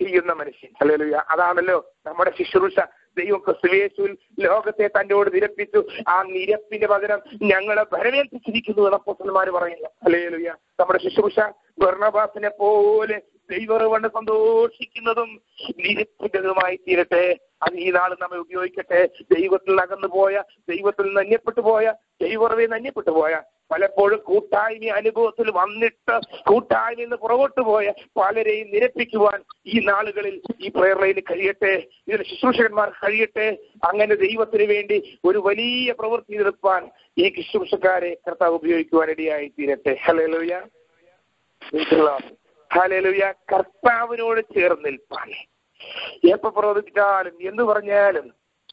ചെയ്യുന്ന മനുഷ്യൻ. ഹലേലുയ അതാണല്ലോ നമ്മുടെ ശുശ്രൂഷ. ദൈവം ക്രിസ്തുവേശുവിൽ ലോകത്തെ തന്നോട് നിരപ്പിച്ചു ആ നിരപ്പിന്റെ പകരം ഞങ്ങളെ വരവേൽപ്പിച്ചിരിക്കുന്നു എന്ന് അപ്പോസ്റ്റന്മാർ പറയുന്നു. ഹലേലുയ നമ്മുടെ ശുശ്രൂഷ ഭരണബാസിനെ പോലെ ദൈവം സന്തോഷിക്കുന്നതും നിരപ്പിന്റെതുമായി തീരട്ടെ. അത് ഈ നാൾ നമ്മെ ഉപയോഗിക്കട്ടെ. ദൈവത്തിൽ അകന്നു പോയ ദൈവത്തിൽ നിന്ന് അന്യപ്പെട്ടു പോയ ദൈവറവേ അന്യപ്പെട്ടു പോയ പലപ്പോഴും കൂട്ടായ്മ അനുഭവത്തിൽ വന്നിട്ട് കൂട്ടായ്മ നിന്ന് പുറകോട്ട് പോയ പലരെയും നിരപ്പിക്കുവാൻ ഈ നാളുകളിൽ ഈ പ്രേരണയിൽ കഴിയട്ടെ ഇതിന് ശുശ്രൂഷകന്മാർ കഴിയട്ടെ അങ്ങനെ ദൈവത്തിന് വേണ്ടി ഒരു വലിയ പ്രവൃത്തി നിർത്താൻ ഈ ശുശ്രൂഷക്കാരെ കർത്താവ് ഉപയോഗിക്കുവാൻ ഇടയായി തീരട്ടെ ഹലേലുയ ഹലലുയ കർത്താവിനോട് ചേർന്ന് നിൽപ്പാൻ. എപ്പോ പ്രബോധിപ്പിച്ചാലും എന്ന് പറഞ്ഞാലും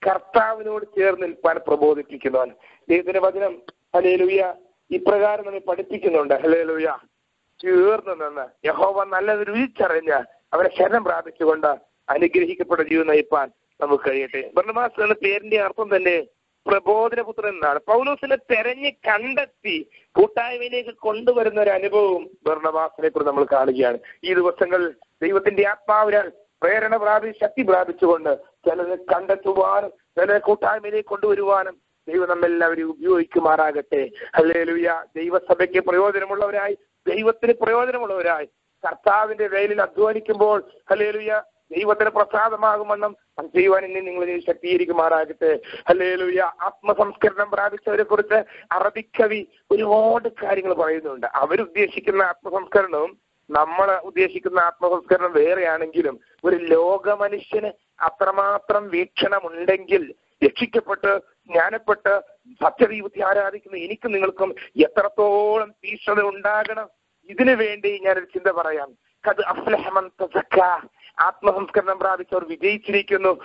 കർത്താവിനോട് ചേർന്ന് നിൽപ്പാൻ പ്രബോധിപ്പിക്കുന്നവൻ. ദൈവത്തിന്റെ വചനം ഹലേലുയ ഇപ്രകാരം നമ്മെ പഠിപ്പിക്കുന്നുണ്ട്. ഹലേലുയ ചേർന്ന് നിന്ന് യഹോവ നല്ലത് രുചിച്ചറിഞ്ഞ് അവരെ ശരണം പ്രാപിച്ചുകൊണ്ട് അനുഗ്രഹിക്കപ്പെട്ട ജീവിതം നയിപ്പാൻ നമുക്ക് കഴിയട്ടെ. ബർണമാസ് എന്ന പേരിന്റെ അർത്ഥം തന്നെ പ്രബോധനപുത്രൻ എന്നാണ്. പൗലോസിനെ തെരഞ്ഞ് കണ്ടെത്തി കൂട്ടായ്മയിലേക്ക് കൊണ്ടുവരുന്ന ഒരു അനുഭവം ഭരണവാസനെ കുറിച്ച് നമ്മൾ കാണുകയാണ്. ഈ ദിവസങ്ങൾ ദൈവത്തിന്റെ ആത്മാവിനാൽ പ്രേരണ പ്രാപി ശക്തി പ്രാപിച്ചുകൊണ്ട് ചിലരെ കണ്ടെത്തുവാനും ചിലരെ കൂട്ടായ്മയിലേക്ക് കൊണ്ടുവരുവാനും ദൈവം നമ്മെല്ലാവരും ഉപയോഗിക്കുമാറാകട്ടെ. ഹല്ലേലൂയ. ദൈവസഭയ്ക്ക് പ്രയോജനമുള്ളവരായി ദൈവത്തിന് പ്രയോജനമുള്ളവരായി. കർത്താവിന്റെ വേലിൽ അധ്വാനിക്കുമ്പോൾ ഹല്ലേലൂയ ദൈവത്തിന് പ്രസാദമാകുമെന്നും ചെയ്യുവാൻ ഇനി നിങ്ങൾ ശക്തീകരിക്കുമാറാകട്ടെ. ഹല്ലേലൂയ. ആത്മസംസ്കരണം പ്രാപിച്ചവരെ കുറിച്ച് അറബിക്കവി ഒരുപാട് കാര്യങ്ങൾ പറയുന്നുണ്ട്. അവരുദ്ദേശിക്കുന്ന ആത്മസംസ്കരണവും നമ്മൾ ഉദ്ദേശിക്കുന്ന ആത്മസംസ്കരണം വേറെയാണെങ്കിലും ഒരു ലോകമനുഷ്യന് അത്രമാത്രം വീക്ഷണമുണ്ടെങ്കിൽ രക്ഷിക്കപ്പെട്ട് ജ്ഞാനപ്പെട്ട് സത്യദൈവത്തെ ആരാധിക്കുന്ന എനിക്കും നിങ്ങൾക്കും എത്രത്തോളം തീഷ്ണത ഉണ്ടാകണം? ഇതിനു വേണ്ടി ഞാനൊരു ചിന്ത പറയാം. കത് അഫ്ലഹമൻ തസക്ക ആത്മസംസ്കരണം പ്രാപിച്ചവർ വിജയിച്ചിരിക്കുന്നു.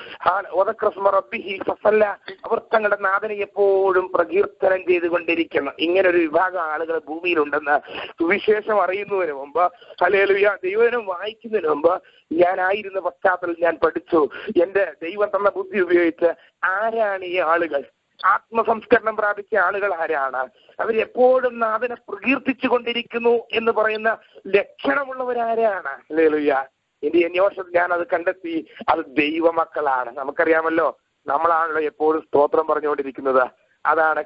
അവർ തങ്ങളുടെ നാഥനെ എപ്പോഴും പ്രകീർത്തനം ചെയ്തുകൊണ്ടിരിക്കുന്നു. ഇങ്ങനെ ഒരു വിഭാഗം ആളുകൾ ഭൂമിയിലുണ്ടെന്ന് സുവിശേഷം അറിയുന്നതിന് മുമ്പ് ഹലേലുയ ദൈവനം വായിക്കുന്നതിന് മുമ്പ് ഞാനായിരുന്ന പശ്ചാത്തലത്തിൽ ഞാൻ പഠിച്ചു. എന്റെ ദൈവം തന്ന ബുദ്ധി ഉപയോഗിച്ച് ആരാണ് ഈ ആളുകൾ? ആത്മസംസ്കരണം പ്രാപിച്ച ആളുകൾ ആരാണ്? അവരെപ്പോഴും നാഥനെ പ്രകീർത്തിച്ചു കൊണ്ടിരിക്കുന്നു എന്ന് പറയുന്ന ലക്ഷണമുള്ളവരാരാണ്? ലേലുയ്യ എന്റെ അന്വേഷണത്തിൽ ഞാൻ അത് കണ്ടെത്തി അത് ദൈവമക്കളാണ്. നമുക്കറിയാമല്ലോ നമ്മളാണല്ലോ എപ്പോഴും സ്തോത്രം പറഞ്ഞുകൊണ്ടിരിക്കുന്നത്. അതാണ്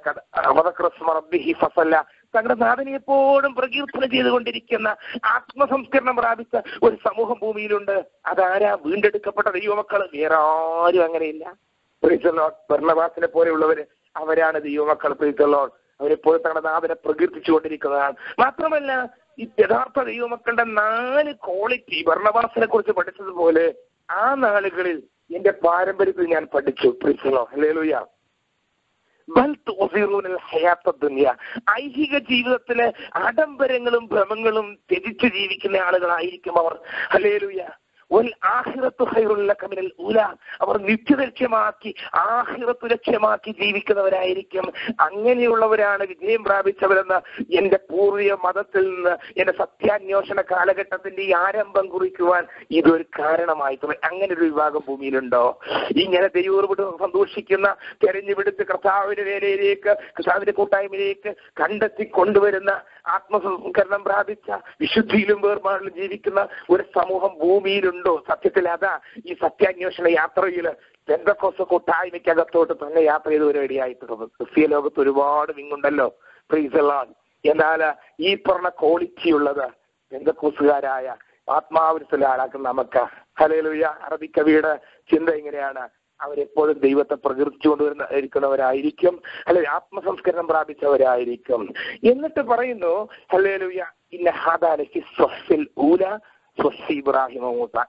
തങ്ങളുടെ നാഥനെ എപ്പോഴും പ്രകീർത്തനം ചെയ്തുകൊണ്ടിരിക്കുന്ന ആത്മസംസ്കരണം പ്രാപിച്ച ഒരു സമൂഹം ഭൂമിയിലുണ്ട്. അതാരാ വീണ്ടെടുക്കപ്പെട്ട ദൈവമക്കൾ വേറെ ആരും അങ്ങനെയില്ല പ്രീസലോട്ട് ഭരണവാസിനെ പോലെയുള്ളവര് അവരാണ് ദൈവമക്കൾ പ്രീസലോട്ട് അവരെപ്പോഴും തങ്ങളുടെ നാഥനെ പ്രകീർത്തിച്ചു കൊണ്ടിരിക്കുന്നതാണ് മാത്രമല്ല ഈ യഥാർത്ഥ ദൈവമക്കളുടെ നാല് ക്വാളിറ്റി ഭരണവാസനെ കുറിച്ച് പഠിച്ചതുപോലെ ആ നാളുകളിൽ എന്റെ പാരമ്പര്യത്തിൽ ഞാൻ പഠിച്ചു. പ്രീസലോ ഐഹിക ജീവിതത്തിലെ ആഡംബരങ്ങളും ഭ്രമങ്ങളും ത്യജിച്ച് ജീവിക്കുന്ന ആളുകളായിരിക്കും അവർ. ഹലേലുയ അവർ നിത്യലക്ഷ്യമാക്കി ആഹിറത്ത് ലക്ഷ്യമാക്കി ജീവിക്കുന്നവരായിരിക്കും. അങ്ങനെയുള്ളവരാണ് വിജയം പ്രാപിച്ചവരെന്ന് എന്റെ പൂർവിക മതത്തിൽ നിന്ന് എന്റെ സത്യാന്വേഷണ കാലഘട്ടത്തിന്റെ ഈ ആരംഭം കുറിക്കുവാൻ ഇതൊരു കാരണമായി അങ്ങനെ ഒരു വിഭാഗം ഭൂമിയിലുണ്ടോ? ഇങ്ങനെ ദൈവോട് സന്തോഷിക്കുന്ന തെരഞ്ഞെടുത്ത് കർത്താവിന്റെ വേലയിലേക്ക് കർത്താവിന്റെ കൂട്ടായ്മയിലേക്ക് കണ്ടെത്തി കൊണ്ടുവരുന്ന ആത്മസംസ്കരണം പ്രാപിച്ച വിശുദ്ധിയിലും വേർപാടിലും ജീവിക്കുന്ന ഒരു സമൂഹം ഭൂമിയിലുണ്ടോ? സത്യത്തിൽ അതാ ഈ സത്യാന്വേഷണ യാത്രയിൽ പെന്തക്കോസ് കൂട്ടായ്മയ്ക്കകത്തോട്ട് തന്നെ യാത്ര ചെയ്ത് ഒരു ഇടയായി തീർന്നത് ക്രിസ്തീയ ലോകത്ത് ഒരുപാട് വിങ്ങുണ്ടല്ലോ പ്രീസലാൻ എന്നാൽ ഈ പറഞ്ഞ ക്വാളിറ്റി ഉള്ളത് പെന്തക്കോസുകാരായ ആത്മാവിനത്തിലാളാക്കുന്ന നമുക്ക്. ഹലേലുയ അറബിക്കവിയുടെ ചിന്ത ഇങ്ങനെയാണ്. അവരെപ്പോഴും ദൈവത്തെ പ്രകീർത്തിച്ചുകൊണ്ടുവരുന്ന ഇരിക്കുന്നവരായിരിക്കും. അല്ലെ ആത്മസംസ്കരണം പ്രാപിച്ചവരായിരിക്കും. എന്നിട്ട് പറയുന്നു ഹല്ലേലൂയ ഊല സ്വസ്സി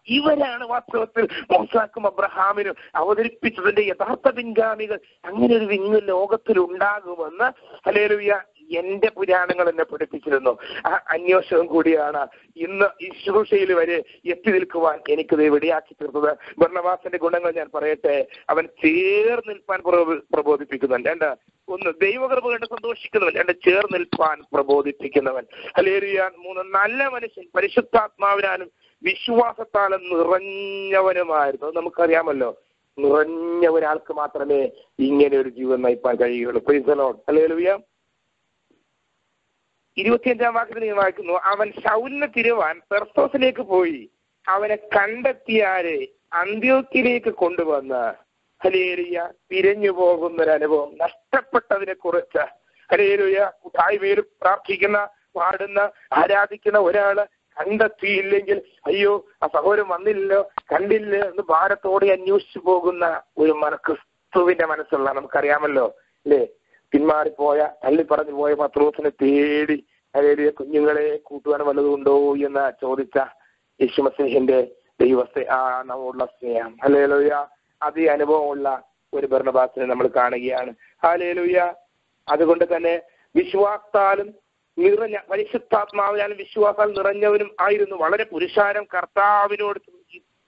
ഇവരാണ് വാസ്തവത്തിൽ മോസാക്കും അബ്രഹാമിനും അവതരിപ്പിച്ചതിന്റെ യഥാർത്ഥ പിൻഗാമികൾ. അങ്ങനെ ഒരു വിങ്ങ് ലോകത്തിൽ ഉണ്ടാകുമെന്ന് ഹല്ലേലൂയ എന്റെ പുരാണങ്ങൾ എന്നെ പഠിപ്പിച്ചിരുന്നു. ആ അന്വേഷണം കൂടിയാണ് ഇന്ന് ഈ ശുശ്രൂഷയിൽ വരെ എത്തി നിൽക്കുവാൻ എനിക്ക് വെടിയാക്കി തീർത്തത്. ഭരണവാസന്റെ ഗുണങ്ങൾ ഞാൻ പറയട്ടെ. അവൻ ചേർന്ന് നിൽപ്പാൻ പ്രബോ- പ്രബോധിപ്പിക്കുന്നുണ്ട് രണ്ട് ഒന്ന് ദൈവകൃപ കണ്ട് സന്തോഷിക്കുന്നവൻ. രണ്ട് ചേർന്ന് നിൽപ്പാൻ പ്രബോധിപ്പിക്കുന്നവൻ. ഹലേറിയാൻ മൂന്ന് നല്ല മനുഷ്യൻ. പരിശുദ്ധാത്മാവിനാലും വിശ്വാസത്താലും നിറഞ്ഞവനുമായിരുന്നു. നമുക്കറിയാമല്ലോ. നിറഞ്ഞ ഒരാൾക്ക് മാത്രമേ ഇങ്ങനെ ഒരു ജീവൻ നയിപ്പാൻ കഴിയുകയുള്ളൂ. അല്ലെ ഹലേലുയ ഇരുപത്തിയഞ്ചാം വാക്യത്തിൽ ഞാൻ വായിക്കുന്നു അവൻ ശൗലിനെ തിരുവാൻ പെർസോസിലേക്ക് പോയി. അവനെ കണ്ടെത്തിയാരെ അന്ത്യോക്കിലേക്ക് കൊണ്ടുവന്ന്. ഹലേലിയ പിരിഞ്ഞു പോകുന്ന ഒരു അനുഭവം നഷ്ടപ്പെട്ടതിനെ കുറിച്ച്. ഹലേലുയ പേര് പ്രാർത്ഥിക്കുന്ന പാടുന്ന ആരാധിക്കുന്ന ഒരാൾ കണ്ടെത്തിയില്ലെങ്കിൽ അയ്യോ ആ സഹോദരൻ വന്നില്ലല്ലോ കണ്ടില്ല എന്ന് ഭാരത്തോടെ അന്വേഷിച്ചു പോകുന്ന ഒരു മന ക്രിസ്തുവിന്റെ മനസ്സുള്ള നമുക്കറിയാമല്ലോ അല്ലേ? പിന്മാറിപ്പോയ തള്ളി പറഞ്ഞു പോയ പത്രോസിനെ തേടി അതായത് കുഞ്ഞുങ്ങളെ കൂട്ടുവാൻ വല്ലതുണ്ടോ എന്ന് ചോദിച്ച യേശുമസിഹിന്റെ ദൈവത്തെ ആ നമ്മോടുള്ള സ്നേഹം. ഹലേലുയ അതേ അനുഭവമുള്ള ഒരു ഭരണഭാസിനെ നമ്മൾ കാണുകയാണ്. ഹാലേലുയ അതുകൊണ്ട് തന്നെ വിശ്വാസത്താലും നിറഞ്ഞ പരിശുദ്ധാത്മാവിനാലും വിശ്വാസാൽ നിറഞ്ഞവരും ആയിരുന്നു. വളരെ പുരുഷാരം കർത്താവിനോട്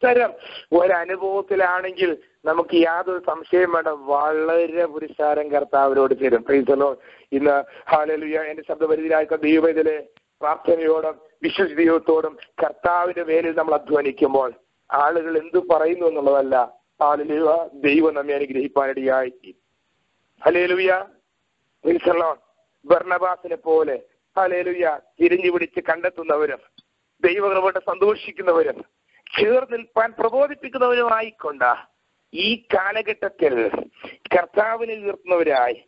ഇത്തരം ഒരനുഭവത്തിലാണെങ്കിൽ നമുക്ക് യാതൊരു സംശയം വേണ്ട. വളരെ പുരുഷാരം കർത്താവിനോട് ചേരും. പ്രീതലോ ഇന്ന് ഹാലലുയ എന്റെ ശബ്ദപരിധിയിലായിരിക്കും ദൈവത്തിലെ പ്രാർത്ഥനയോടും വിശ്വസി ദൈവത്തോടും കർത്താവിന്റെ മേലിൽ നമ്മൾ അധ്വാനിക്കുമ്പോൾ ആളുകൾ എന്തു പറയുന്നു എന്നുള്ളതല്ല. ഹാലലുയ ദൈവം നമ്മെ അനുഗ്രഹിപ്പാനിടയായി. ഹലേലുയ ഭർണബാസിനെ പോലെ ഹലേലുയ തിരിഞ്ഞു പിടിച്ച് കണ്ടെത്തുന്നവരും ദൈവകൃപട്ട് സന്തോഷിക്കുന്നവരും ചേർന്ന് നിൽപ്പാൻ പ്രബോധിപ്പിക്കുന്നവരുമായിക്കൊണ്ട് ഈ കാലഘട്ടത്തിൽ കർത്താവിനെ ഉയർത്തുന്നവരായി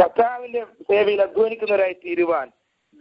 കർത്താവിന്റെ സേവയിൽ അധ്വാനിക്കുന്നവരായി തീരുവാൻ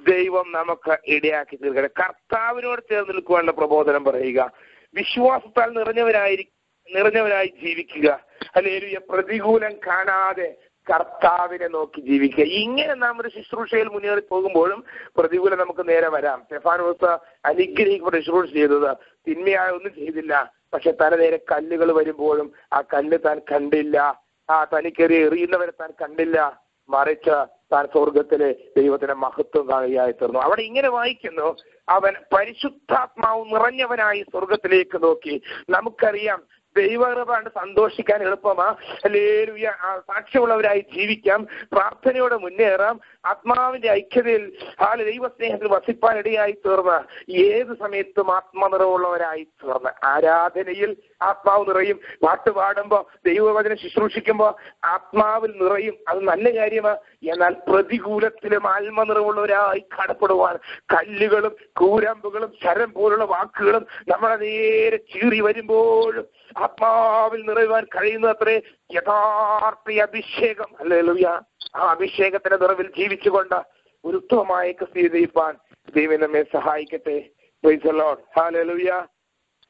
ദൈവം നമുക്ക് ഇടയാക്കി തീർക്കട്ടെ. കർത്താവിനോട് ചേർന്ന് നിൽക്കുവാനുള്ള പ്രബോധനം പറയുക. വിശ്വാസത്താൽ നിറഞ്ഞവരായി നിറഞ്ഞവരായി ജീവിക്കുക. അല്ലെങ്കിൽ പ്രതികൂലം കാണാതെ കർത്താവിനെ നോക്കി ജീവിക്കുക. ഇങ്ങനെ നാം ഒരു ശുശ്രൂഷയിൽ മുന്നേറി പോകുമ്പോഴും പ്രതികൂലം നമുക്ക് നേരെ വരാം. സ്റ്റെഫാനോസ് അനുഗ്രഹിക്കപ്പെട്ട ശുശ്രൂഷ ചെയ്തത് തിന്മയായ ഒന്നും ചെയ്തില്ല. പക്ഷെ തല നേരെ കല്ലുകൾ വരുമ്പോഴും ആ കല്ല് താൻ കണ്ടില്ല. ആ തനിക്കേറി എറിയുന്നവരെ താൻ കണ്ടില്ല. മറിച്ച് താൻ സ്വർഗത്തിലെ ദൈവത്തിന്റെ മഹത്വം കാണുകയായി തീർന്നു. അവിടെ ഇങ്ങനെ വായിക്കുന്നു അവൻ പരിശുദ്ധാത്മാവ് നിറഞ്ഞവനായി സ്വർഗത്തിലേക്ക് നോക്കി. നമുക്കറിയാം ദൈവകൃപ കണ്ട് സന്തോഷിക്കാൻ എളുപ്പമാ. ലേലുയ സാക്ഷ്യമുള്ളവരായി ജീവിക്കാം. പ്രാർത്ഥനയോടെ മുന്നേറാം. ആത്മാവിന്റെ ഐക്യതയിൽ ആ ദൈവസ്നേഹത്തിൽ വസിപ്പാൻ ഇടയായി തീർന്ന് ഏത് സമയത്തും ആത്മനിറവുള്ളവരായി തീർന്ന്. ആരാധനയിൽ ആത്മാവ് നിറയും. പാട്ട് പാടുമ്പോ ദൈവവചനം ശുശ്രൂഷിക്കുമ്പോ ആത്മാവിൽ നിറയും. അത് നല്ല കാര്യമാണ് എന്നാൽ പ്രതികൂലത്തിലും ആത്മനിറവുള്ളവരായി കാണപ്പെടുവാൻ കല്ലുകളും കൂരമ്പുകളും ശരം പോലുള്ള വാക്കുകളും നമ്മളെ നേരെ ചീറി വരുമ്പോഴും ആത്മാവിൽ നിറയുവാൻ കഴിയുന്ന അത്രേ യഥാർത്ഥ അഭിഷേകം അല്ലേ ലുയ ആ അഭിഷേകത്തിന്റെ നിറവിൽ ജീവിച്ചുകൊണ്ട് ഒരു ഉത്തമമായ ക്രിസ്തീയ ദൈപ്പാൻ ദൈവം നമ്മെ സഹായിക്കട്ടെ.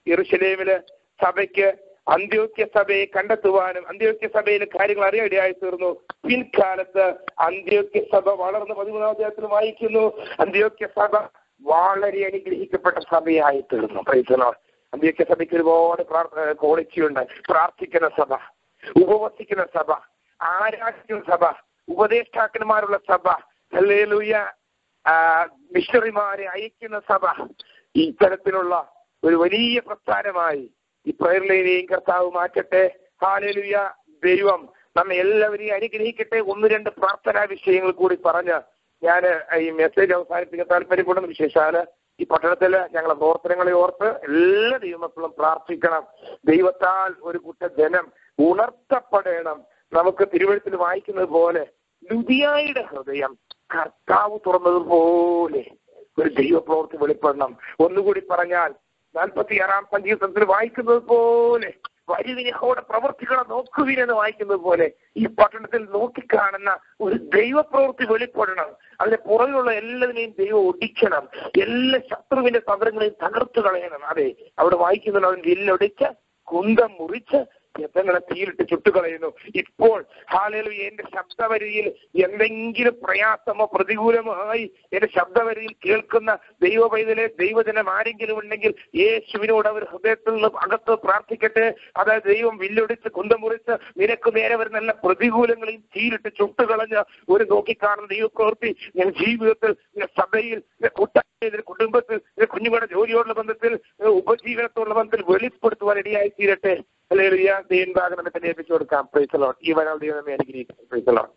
ഇറുഷലേമിൽ സഭയ്ക്ക് അന്ത്യോക്യ സഭയെ കണ്ടെത്തുവാനും അന്ത്യോക്യ സഭയിലെ കാര്യങ്ങൾ അറിയാനിടയായി തീർന്നു. പിൻകാലത്ത് അന്ത്യോക്യ സഭ വളർന്ന് പതിമൂന്നാം അദ്ദേഹത്തിൽ വായിക്കുന്നു. അന്ത്യോക്യ സഭ വളരെ അനുഗ്രഹിക്കപ്പെട്ട സഭയായി തീർന്നു. പ്രൈസലോ അന്ത്യോക്യ സഭയ്ക്ക് ഒരുപാട് ക്വാളിറ്റി ഉണ്ട് പ്രാർത്ഥിക്കുന്ന സഭ ഉപവസിക്കുന്ന സഭ ആരാധിക്കുന്ന സഭ ഉപദേഷ്ടാക്കന്മാരുള്ള സഭ ഹല്ലേലൂയ മിഷണറിമാരെ അയക്കുന്ന സഭ. ഇത്തരത്തിലുള്ള ഒരു വലിയ പ്രസ്ഥാനമായി ഈ പ്രേരണയിലെയും കർത്താവ് മാറ്റട്ടെ. ഹാലലുയ ദൈവം നമ്മെ എല്ലാവരെയും അനുഗ്രഹിക്കട്ടെ. ഒന്ന് രണ്ട് പ്രാർത്ഥനാ വിഷയങ്ങൾ കൂടി പറഞ്ഞ് ഞാൻ ഈ മെസ്സേജ് അവസാനിപ്പിക്കാൻ താല്പര്യപ്പെടുന്ന വിശേഷാൽ ഈ പട്ടണത്തിൽ ഞങ്ങളെ പ്രവർത്തനങ്ങളെ ഓർത്ത് എല്ലാ ദൈവമക്കളും പ്രാർത്ഥിക്കണം. ദൈവത്താൽ ഒരു കുട്ട ജനം ഉണർത്തപ്പെടണം. നമുക്ക് തിരുവഴുത്തിൽ വായിക്കുന്നത് പോലെ ലുതിയായുടെ ഹൃദയം കർത്താവ് തുറന്നതുപോലെ ഒരു ദൈവപ്രവൃത്തി വെളിപ്പെടണം. ഒന്നുകൂടി പറഞ്ഞാൽ നാൽപ്പത്തി ആറാം സങ്കീർത്തനത്തിൽ വായിക്കുന്നത് പോലെ വരുവിനഹോടെ പ്രവർത്തികളെ നോക്കുവിനെന്ന് വായിക്കുന്നത് പോലെ ഈ പട്ടണത്തിൽ നോക്കിക്കാണുന്ന ഒരു ദൈവപ്രവൃത്തി വെളിപ്പെടണം. അതിന് പുറകിലുള്ള എല്ലാതിനെയും ദൈവം ഒടിക്കണം. എല്ലാ ശത്രുവിന്റെ തന്ത്രങ്ങളെയും തകർത്തു കളയണം. അതെ അവിടെ വായിക്കുന്നുണ്ട് അവൻ വില്ലൊടിച്ച് കുന്തം മുറിച്ച് എത്തങ്ങളെ തീയിലിട്ട് ചുട്ടുകളയുന്നു. ഇപ്പോൾ ഹാലലു എന്റെ ശബ്ദവരിയിൽ എന്തെങ്കിലും പ്രയാസമോ പ്രതികൂലമായി എന്റെ ശബ്ദവരിയിൽ കേൾക്കുന്ന ദൈവ പൈതലെ ദൈവജനം ആരെങ്കിലും ഉണ്ടെങ്കിൽ യേശുവിനോട് അവർ ഹൃദയത്തിൽ നിന്ന് അകത്ത് പ്രാർത്ഥിക്കട്ടെ. അതായത് ദൈവം വില്ലൊടിച്ച് കുന്തം മുറിച്ച് നിനക്ക് നേരെ വരുന്ന എല്ലാ പ്രതികൂലങ്ങളെയും തീയിലിട്ട് ചുട്ടുകളഞ്ഞ് ഒരു നോക്കിക്കാണുന്ന ദൈവപ്രവൃത്തി ഞാൻ ജീവിതത്തിൽ സഭയിൽ ഞാൻ കൂട്ടായ്മയിൽ കുടുംബത്തിൽ കുഞ്ഞുങ്ങളുടെ ജോലിയോടുള്ള ബന്ധത്തിൽ ഉപജീവനത്തോടുള്ള ബന്ധത്തിൽ വെളിപ്പെടുത്തുവാൻ ഇടയായി തീരട്ടെ അല്ലെങ്കിൽ ഏൽപ്പിച്ചു കൊടുക്കാം. പ്രൈസലോൺ ഈ വരാൾ ദൈവം അനുഗ്രഹിക്കും പ്രൈസലോൺ